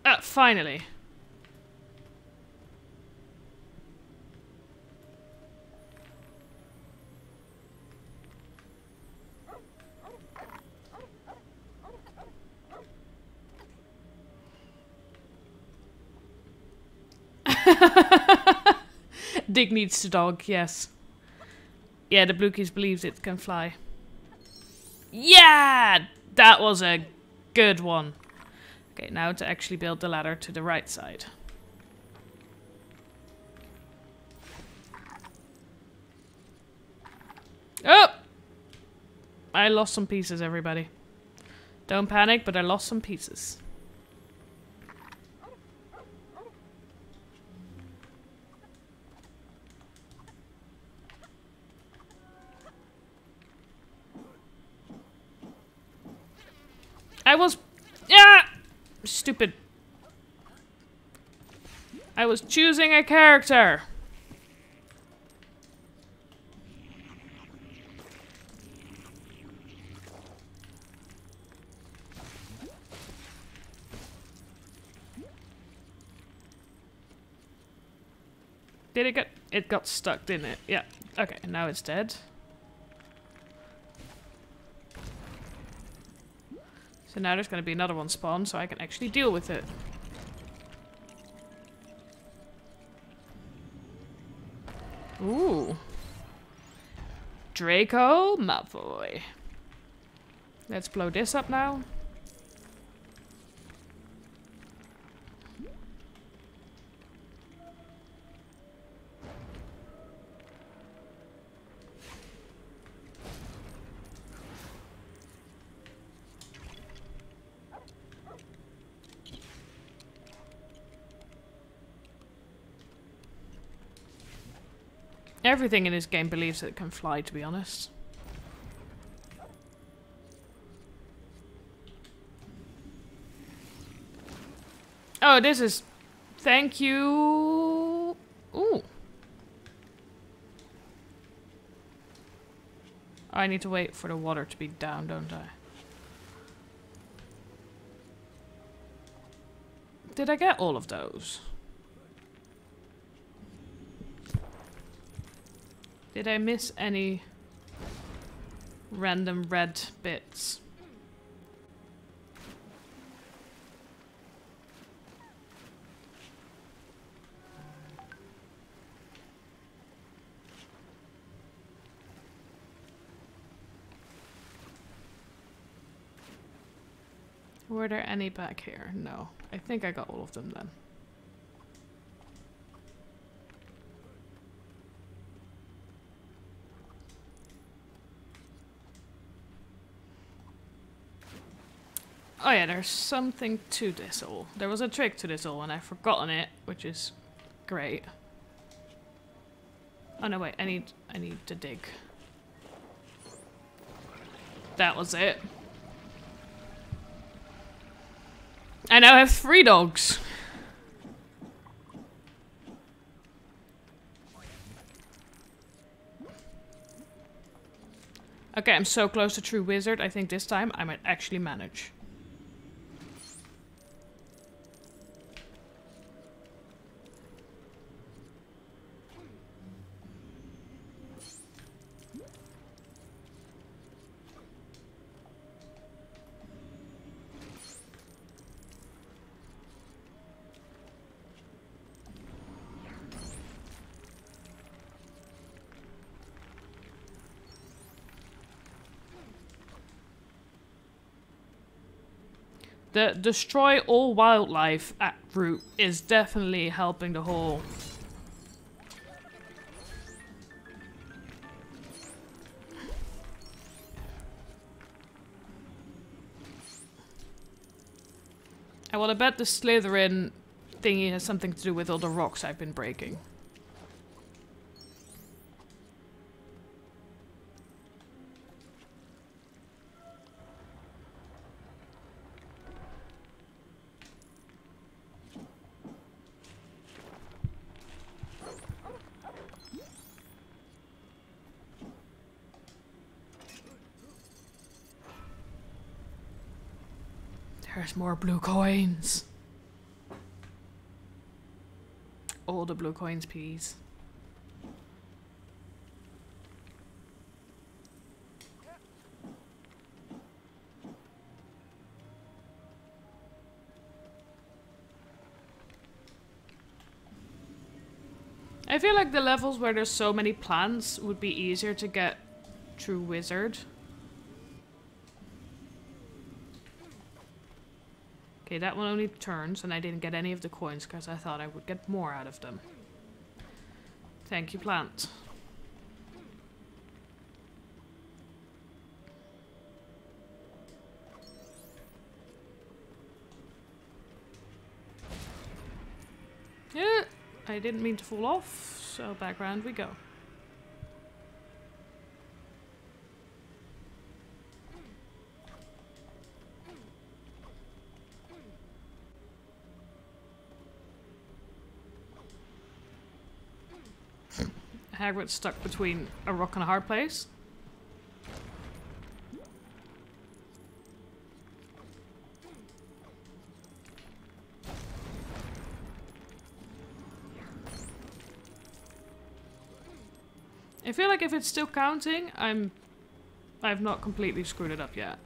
Ah, finally. Dig needs to dog, yes. Yeah, the blue keys believes it can fly. Yeah! That was a good one. Okay, now to actually build the ladder to the right side. Oh! I lost some pieces, everybody. Don't panic, but I lost some pieces. Was... Yeah! Stupid. I was choosing a character. Did it get... It got stuck, didn't it? Yeah. Okay, now it's dead. So now there's going to be another one spawn, so I can actually deal with it. Ooh. Draco Malfoy. Let's blow this up now. Everything in this game believes that it can fly, to be honest. Oh, this is... Thank you... Ooh. I need to wait for the water to be down, don't I? Did I get all of those? Did I miss any random red bits? Were there any back here? No. I think I got all of them then. Oh yeah, there's something to this all. There was a trick to this all and I've forgotten it, which is great. Oh no wait, I need I need to dig. That was it. I now have three dogs. Okay, I'm so close to true wizard. I think this time I might actually manage. The destroy all wildlife at root is definitely helping the whole. I want to bet the Slytherin thingy has something to do with all the rocks I've been breaking. There's more blue coins. All the blue coins, please. I feel like the levels where there's so many plants would be easier to get true wizard. Okay, that one only turns, and I didn't get any of the coins because I thought I would get more out of them. Thank you, plant. Yeah, I didn't mean to fall off, so background we go. Hagrid's stuck between a rock and a hard place. I feel like if it's still counting, I'm... I've not completely screwed it up yet.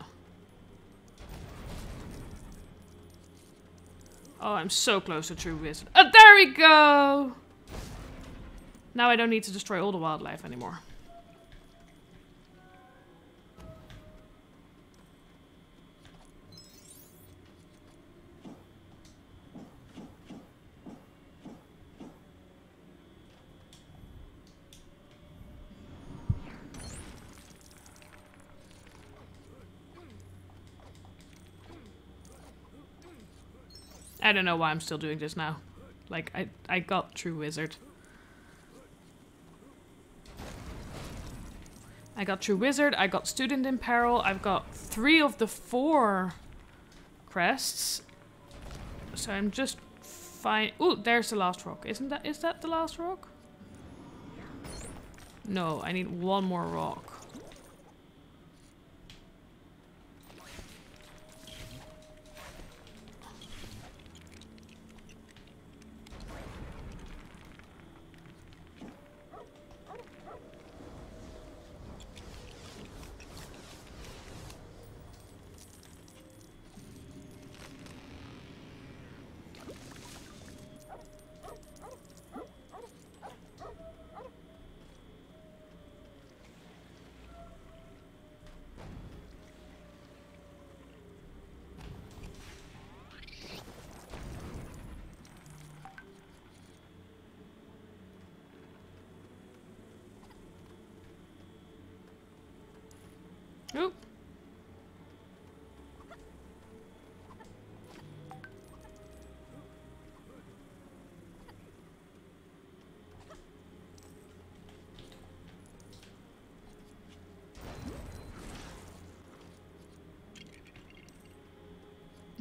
Oh, I'm so close to true wizard. Oh, there we go! Now I don't need to destroy all the wildlife anymore. I don't know why I'm still doing this now. Like, I, I got True Wizard. I got True Wizard, I got Student in Peril, I've got three of the four crests. So I'm just fine. Ooh, there's the last rock. Isn't that, is that the last rock? No, I need one more rock.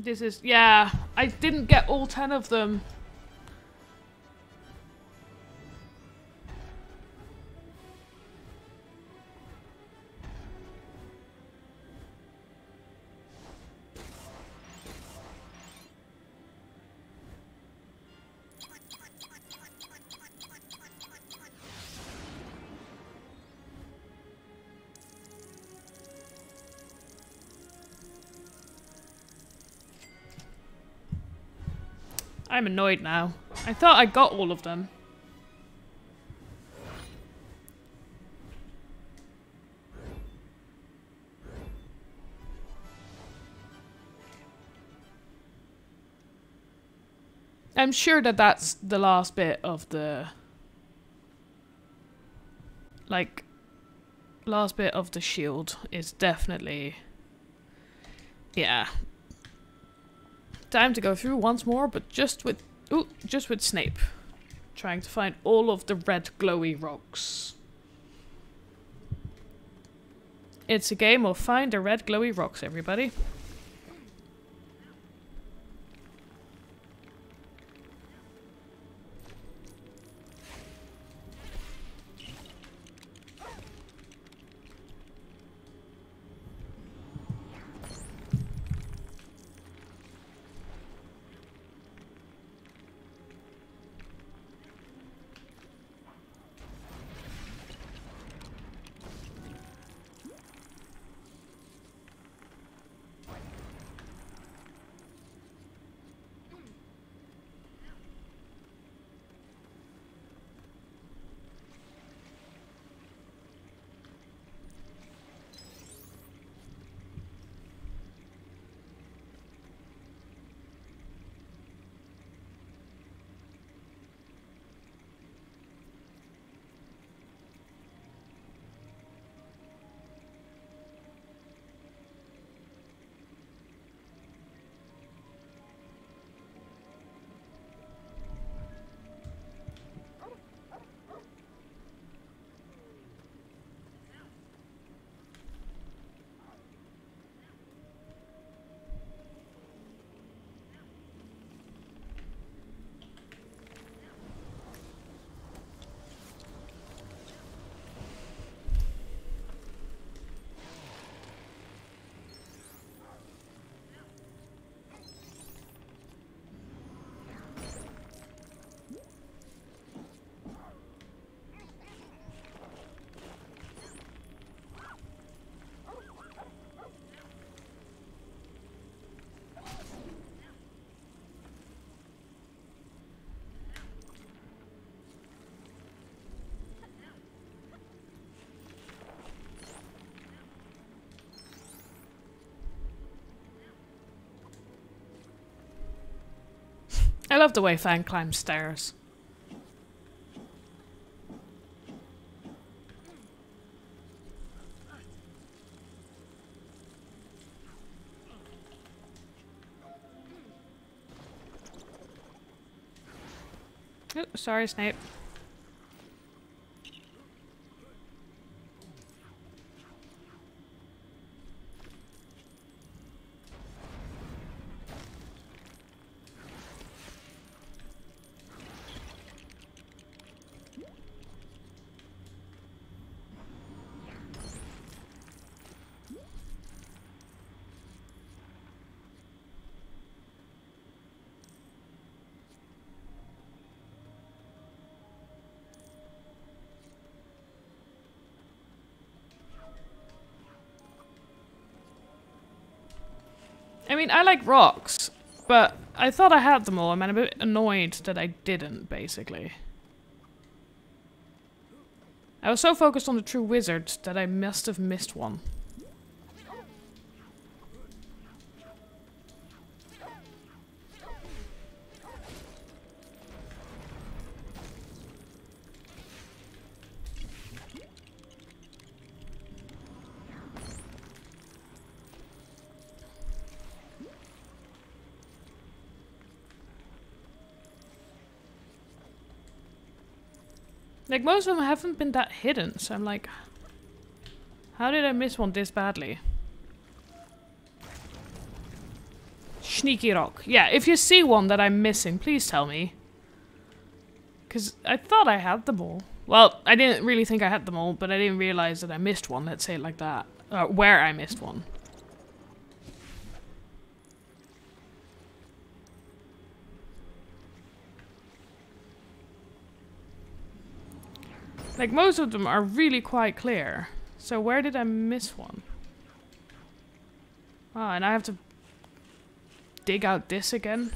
This is, yeah, I didn't get all 10 of them. I'm annoyed now. I thought I got all of them. I'm sure that that's the last bit of the... Like, last bit of the shield is definitely... Yeah, Time to go through once more, but just with... Ooh, just with Snape. Trying to find all of the red glowy rocks. It's a game of find the red glowy rocks, everybody. I love the way Fang climbs stairs. Oh, sorry, Snape. Mean, I like rocks, but I thought I had them all. I'm a bit annoyed that I didn't, basically. I was so focused on the true wizard that I must have missed one. Like, most of them haven't been that hidden, so I'm like... How did I miss one this badly? Sneaky rock. Yeah, if you see one that I'm missing, please tell me. Because I thought I had them all. Well, I didn't really think I had them all, but I didn't realize that I missed one, let's say it like that. Uh, where I missed one. Like, most of them are really quite clear. So where did I miss one? Ah, and I have to dig out this again?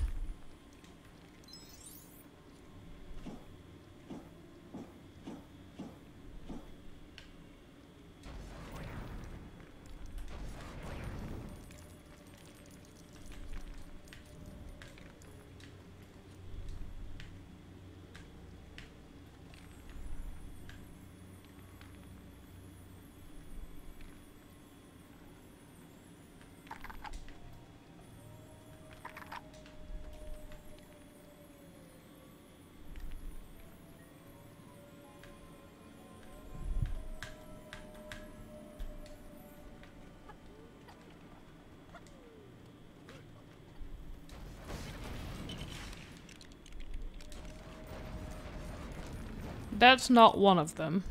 That's not one of them.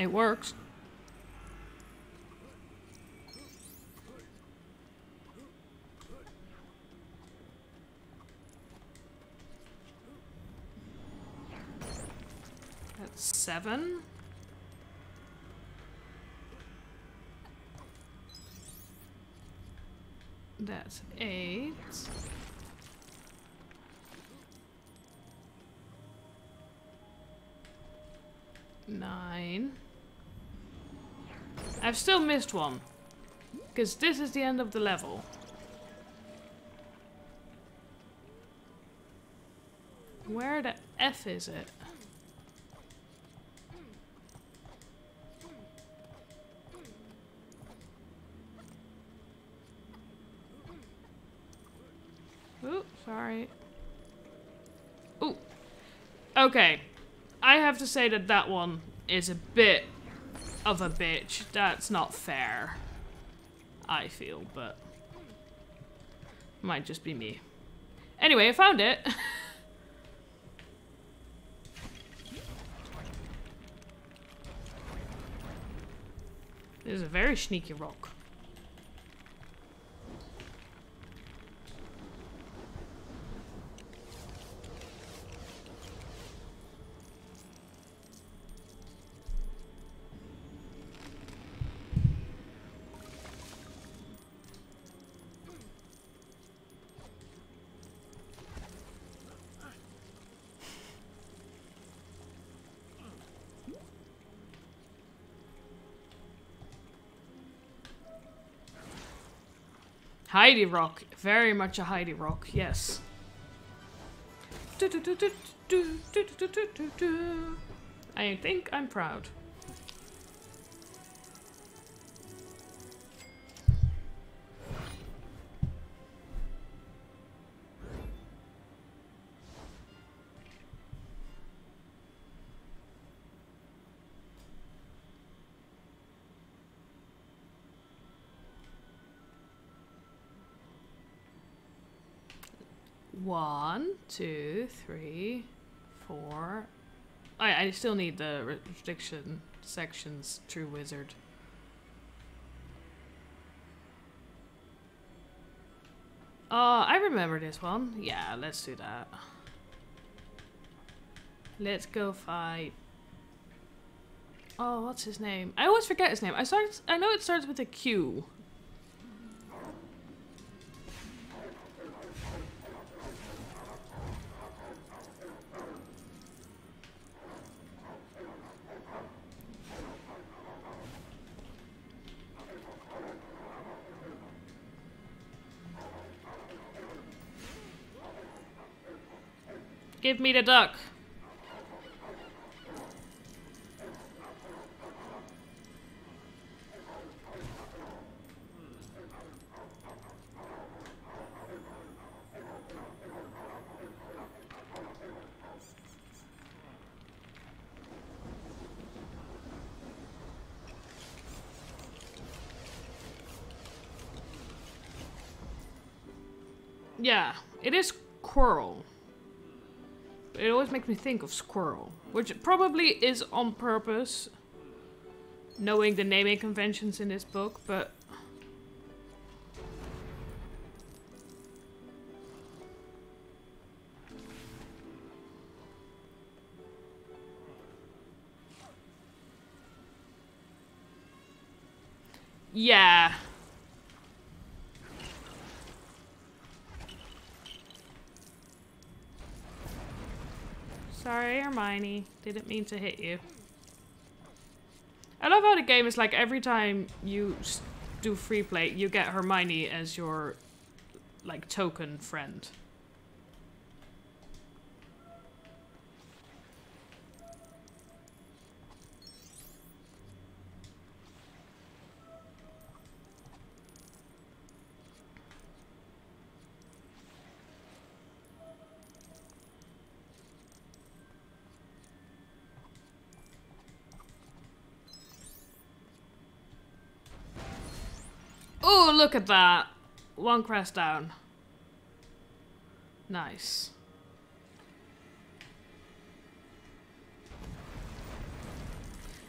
It works. That's seven. That's eight. Nine. I've still missed one. Because this is the end of the level. Where the F is it? Ooh, sorry. Ooh. Okay. I have to say that that one is a bit of a bitch. That's not fair. I feel, but... Might just be me. Anyway, I found it. this is a very sneaky rock. Heidi Rock. Very much a Heidi Rock, yes. I think I'm proud. One, two, three, four. I I still need the restriction sections. True wizard. Oh, I remember this one. Yeah, let's do that. Let's go fight. Oh, what's his name? I always forget his name. I start. I know it starts with a Q. Give me duck. Yeah, it is Quirrell. It always makes me think of Squirrel, which probably is on purpose, knowing the naming conventions in this book, but... Yeah. Sorry, Hermione. Didn't mean to hit you. I love how the game is like every time you do free play, you get Hermione as your like token friend. Look at that. One crest down. Nice.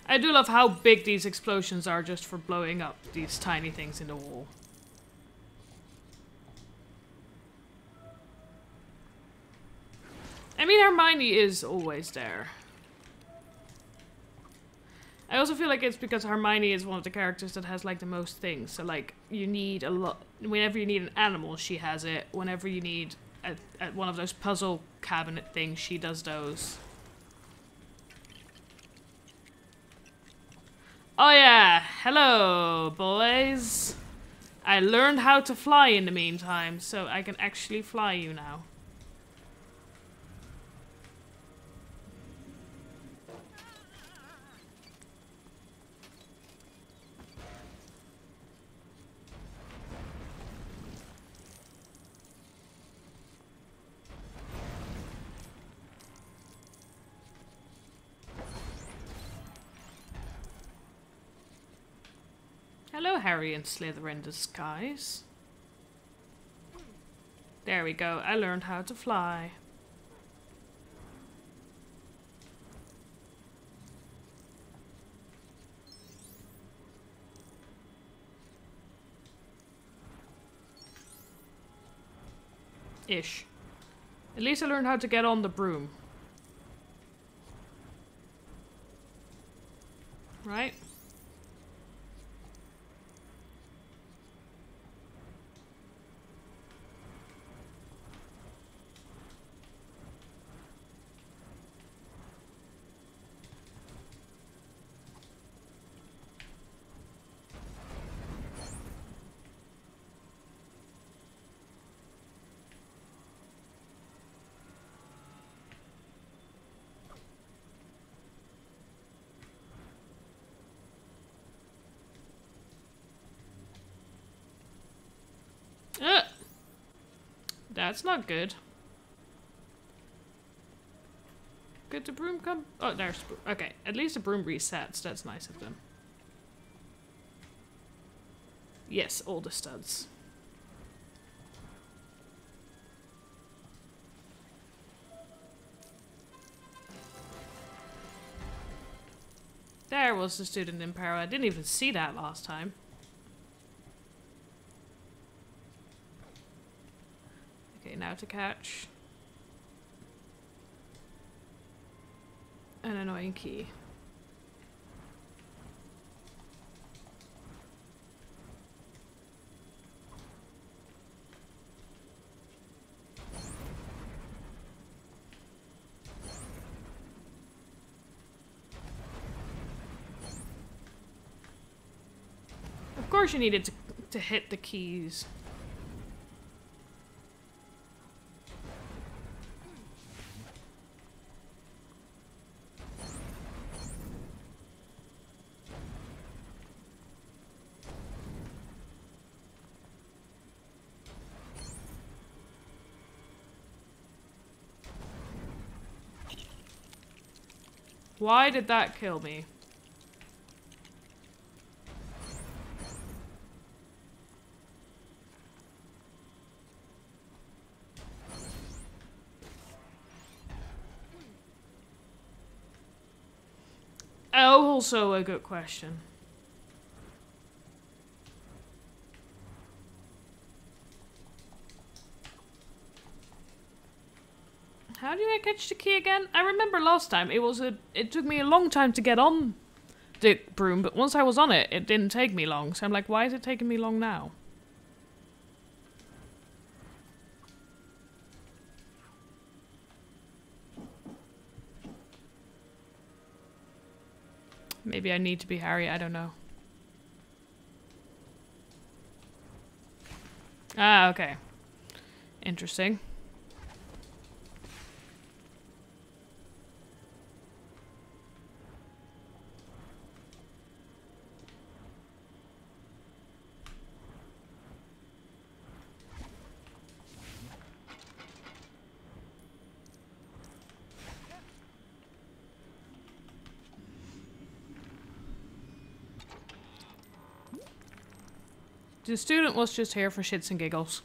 I do love how big these explosions are just for blowing up these tiny things in the wall. I mean, Hermione is always there. I also feel like it's because Hermione is one of the characters that has like the most things. So like you need a lot. Whenever you need an animal, she has it. Whenever you need a, a, one of those puzzle cabinet things, she does those. Oh yeah, hello boys. I learned how to fly in the meantime, so I can actually fly you now. Hello, Harry and Slytherin disguise. There we go. I learned how to fly. Ish. At least I learned how to get on the broom. Right? That's not good. Could the broom come? Oh, there's Okay, at least the broom resets. That's nice of them. Yes, all the studs. There was the student in peril. I didn't even see that last time. To catch. An annoying key. Of course you needed to, to hit the keys. Why did that kill me? Oh, also a good question. How do I catch the key again? I remember last time it was a. It took me a long time to get on the broom, but once I was on it, it didn't take me long. So I'm like, why is it taking me long now? Maybe I need to be Harry, I don't know. Ah, okay. Interesting. The student was just here for shits and giggles.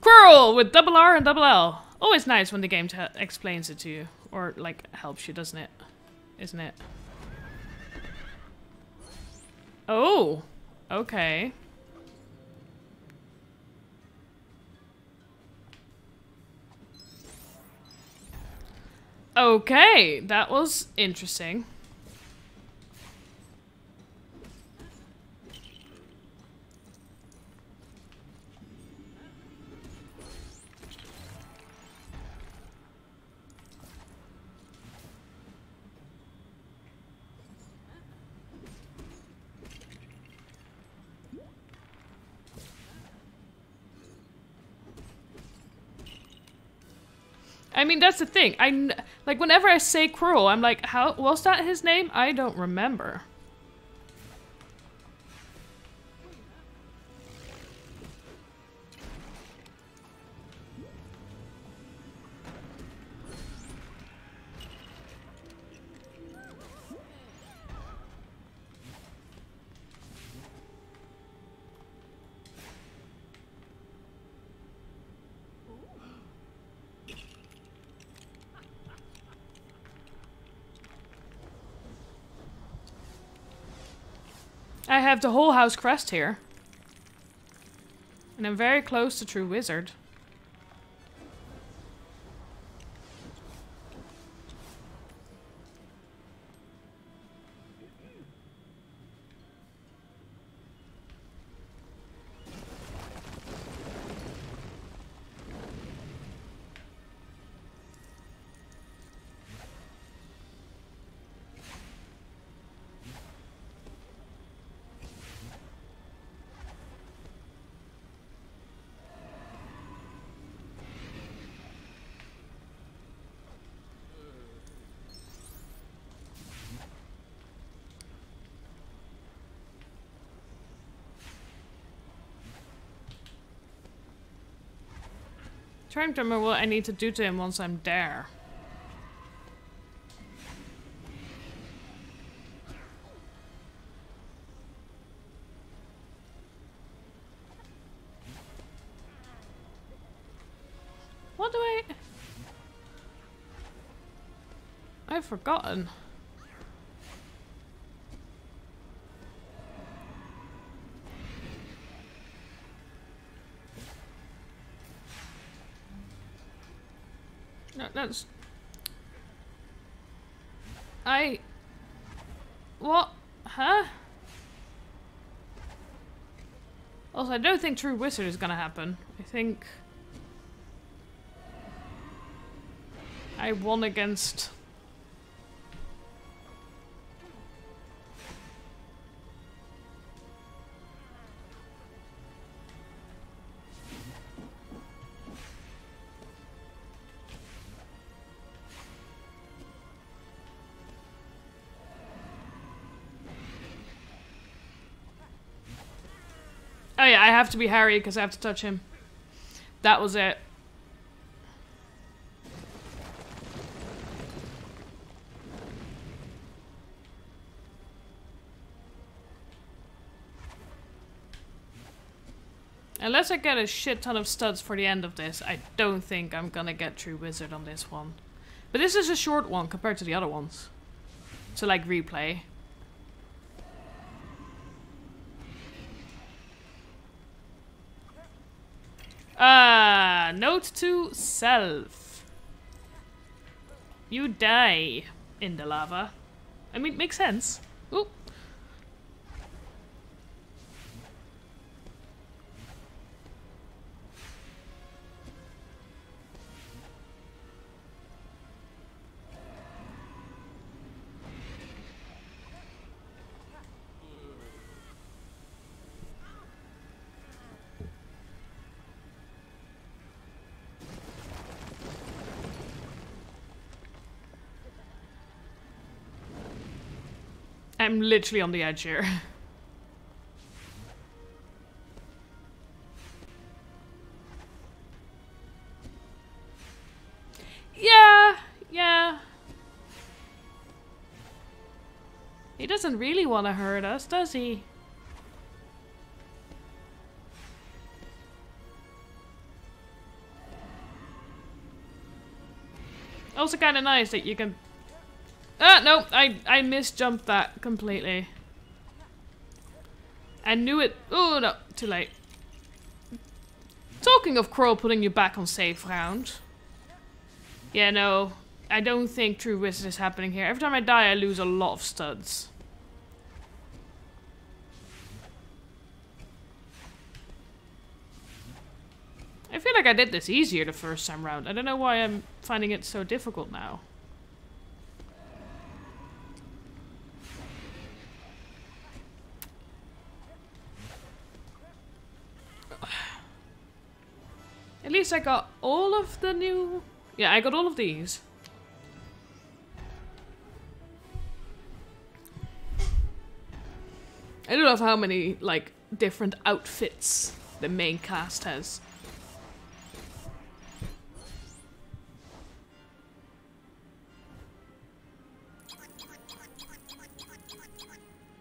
Quirrell with double R and double L. Always nice when the game explains it to you. Or, like, helps you, doesn't it? Isn't it? Oh! Okay. Okay, that was interesting. Mean, that's the thing. I like whenever I say Quirrell, I'm like, how was that his name? I don't remember. Have the whole house crest here. And I'm very close to True Wizard. Trying to what I need to do to him once I'm there. What do I... I've forgotten. That's... I... What? Huh? Also, I don't think True Wizard is gonna happen. I think... I won against... Oh yeah, I have to be Harry because I have to touch him. That was it. Unless I get a shit ton of studs for the end of this, I don't think I'm gonna get True Wizard on this one. But this is a short one compared to the other ones. So like replay. Ah, uh, note to self. You die in the lava. I mean, it makes sense. Oop. I'm literally on the edge here. yeah, yeah. He doesn't really want to hurt us, does he? Also kind of nice that you can Ah, no, I, I misjumped that completely. I knew it. Oh, no, too late. Talking of Crow putting you back on safe ground. Yeah, no, I don't think True Wizard is happening here. Every time I die, I lose a lot of studs. I feel like I did this easier the first time round. I don't know why I'm finding it so difficult now. I got all of the new... Yeah, I got all of these. I don't know how many, like, different outfits the main cast has.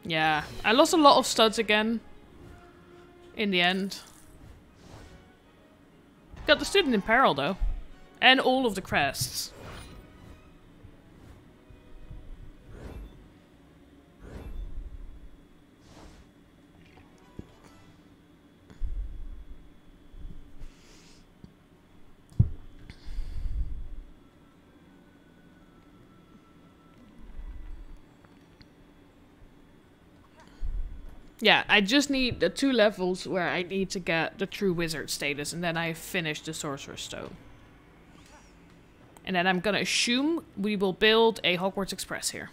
Yeah, I lost a lot of studs again. In the end. Got the student in peril though. And all of the crests. Yeah, I just need the two levels where I need to get the true wizard status and then I finish the sorcerer's stone. And then I'm gonna assume we will build a Hogwarts Express here.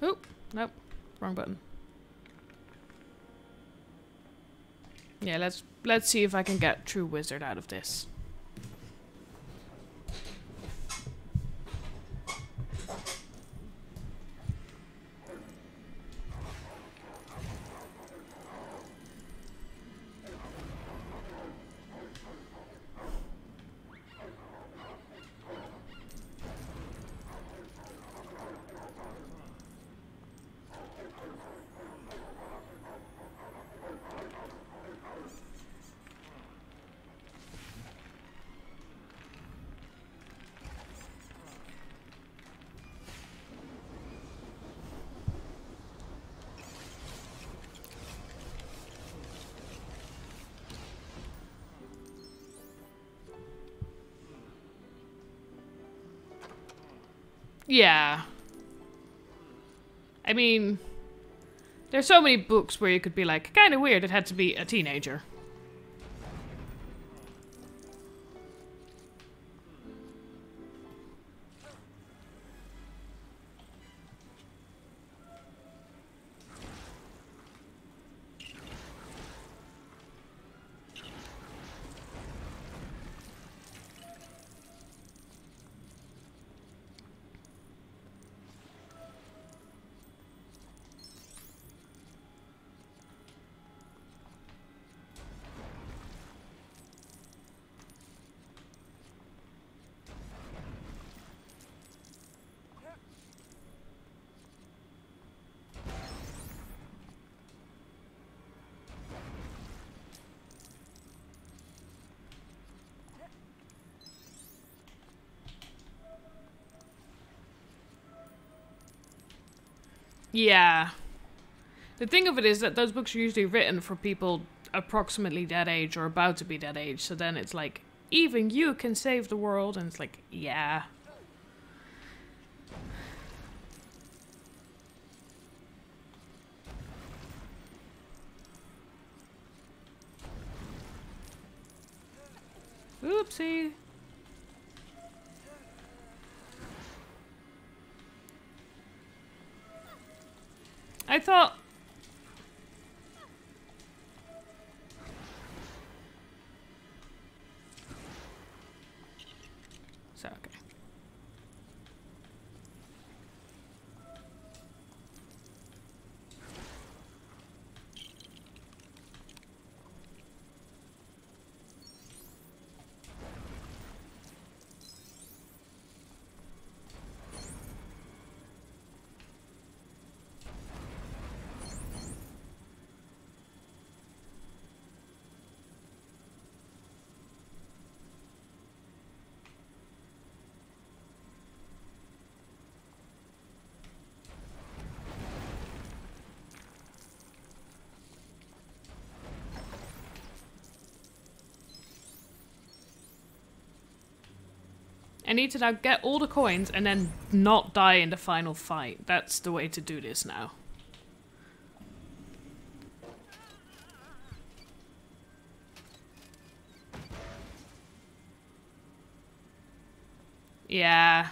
Oh, nope. Wrong button. Yeah, let's let's see if I can get true wizard out of this. Yeah. I mean, there's so many books where you could be like, kind of weird it had to be a teenager. Yeah. The thing of it is that those books are usually written for people approximately that age or about to be that age. So then it's like, even you can save the world. And it's like, yeah. Oopsie. I thought... So, okay. I need to now get all the coins and then not die in the final fight. That's the way to do this now. Yeah.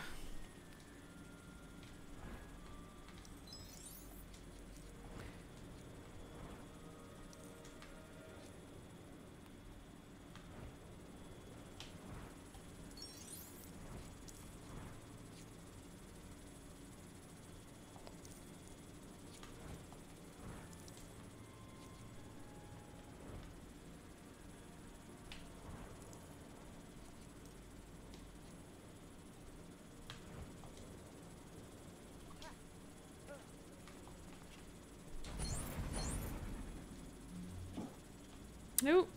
Nope.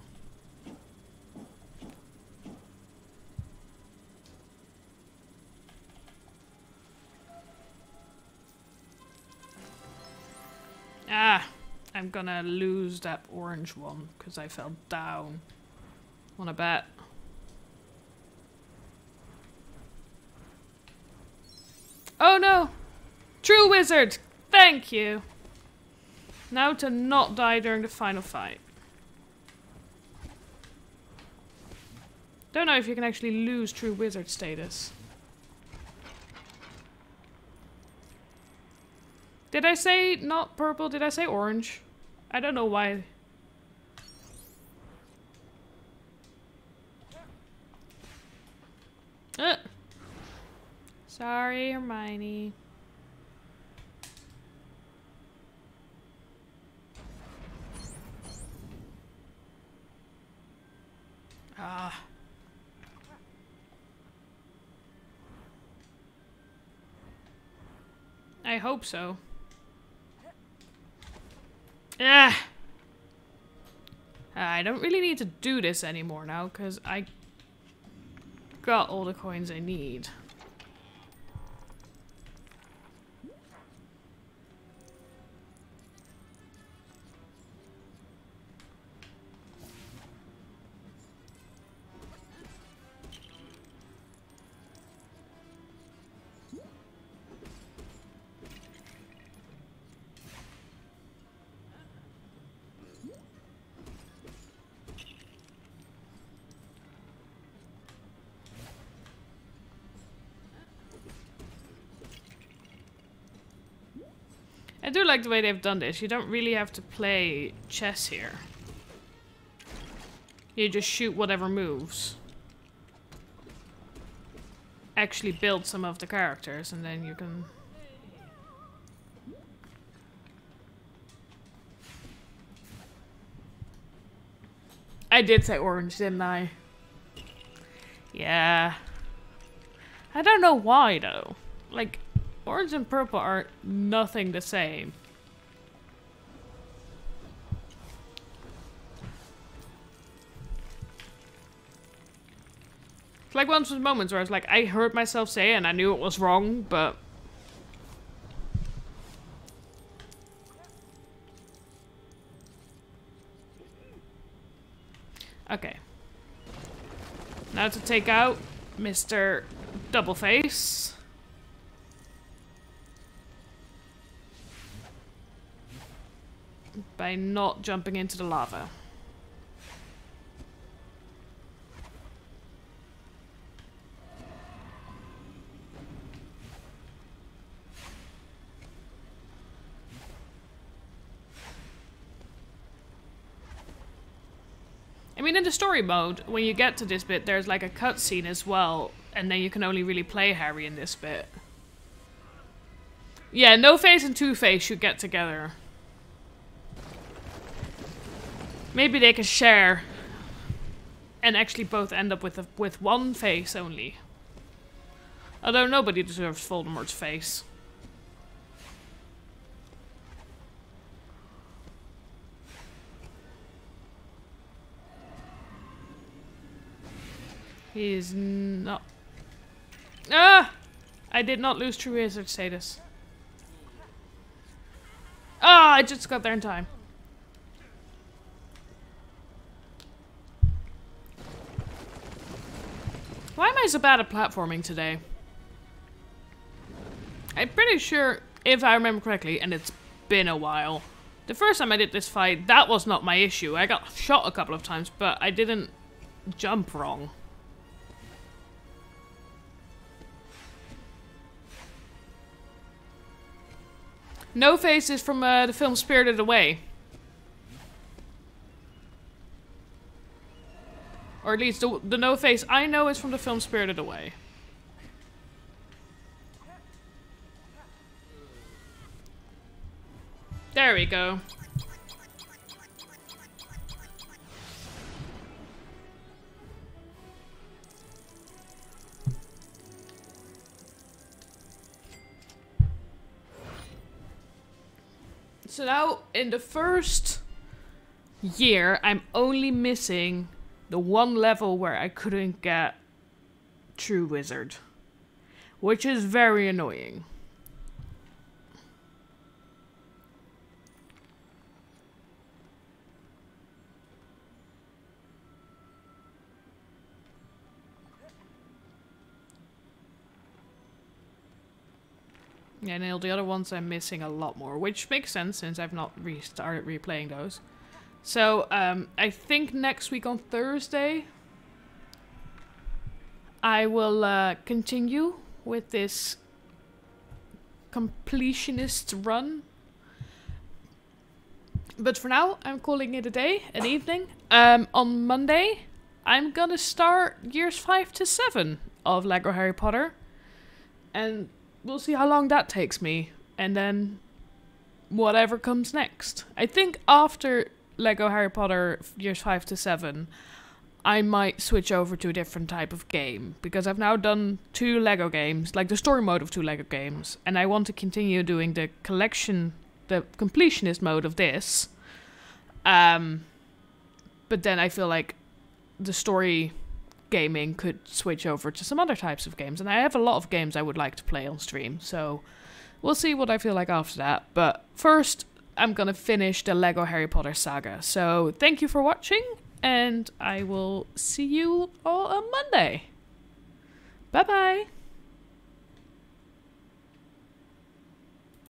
Ah, I'm gonna lose that orange one because I fell down. Wanna bet? Oh no! True wizard! Thank you! Now to not die during the final fight. Don't know if you can actually lose true wizard status. Did I say not purple? Did I say orange? I don't know why. Uh. Sorry, Hermione. Ah. I hope so. Ah. I don't really need to do this anymore now, because I got all the coins I need. Like the way they've done this. You don't really have to play chess here. You just shoot whatever moves. Actually build some of the characters and then you can... I did say orange, didn't I? Yeah. I don't know why though. Like, orange and purple are nothing the same. Like one of those moments where I was like, I heard myself say and I knew it was wrong, but... Okay. Now to take out Mr. Doubleface. By not jumping into the lava. Mean, in the story mode, when you get to this bit, there's like a cutscene as well, and then you can only really play Harry in this bit. Yeah, No Face and Two Face should get together. Maybe they can share and actually both end up with a, with one face only. Although nobody deserves Voldemort's face. He is not... Ah! I did not lose True Wizard status. Ah, I just got there in time. Why am I so bad at platforming today? I'm pretty sure, if I remember correctly, and it's been a while, the first time I did this fight, that was not my issue. I got shot a couple of times, but I didn't jump wrong. No Face is from uh, the film Spirited Away. Or at least the, the No Face I know is from the film Spirited Away. There we go. So now, in the first year, I'm only missing the one level where I couldn't get True Wizard. Which is very annoying. Yeah, and all the other ones I'm missing a lot more, which makes sense since I've not restarted replaying those. So, um, I think next week on Thursday, I will uh, continue with this completionist run. But for now, I'm calling it a day, an evening. Um, on Monday, I'm gonna start years 5 to 7 of LEGO Harry Potter. And we'll see how long that takes me. And then whatever comes next. I think after Lego Harry Potter years 5 to 7, I might switch over to a different type of game because I've now done two Lego games, like the story mode of two Lego games, and I want to continue doing the collection, the completionist mode of this. Um, but then I feel like the story gaming could switch over to some other types of games. And I have a lot of games I would like to play on stream. So we'll see what I feel like after that. But first, I'm to finish the Lego Harry Potter saga. So thank you for watching. And I will see you all on Monday. Bye bye.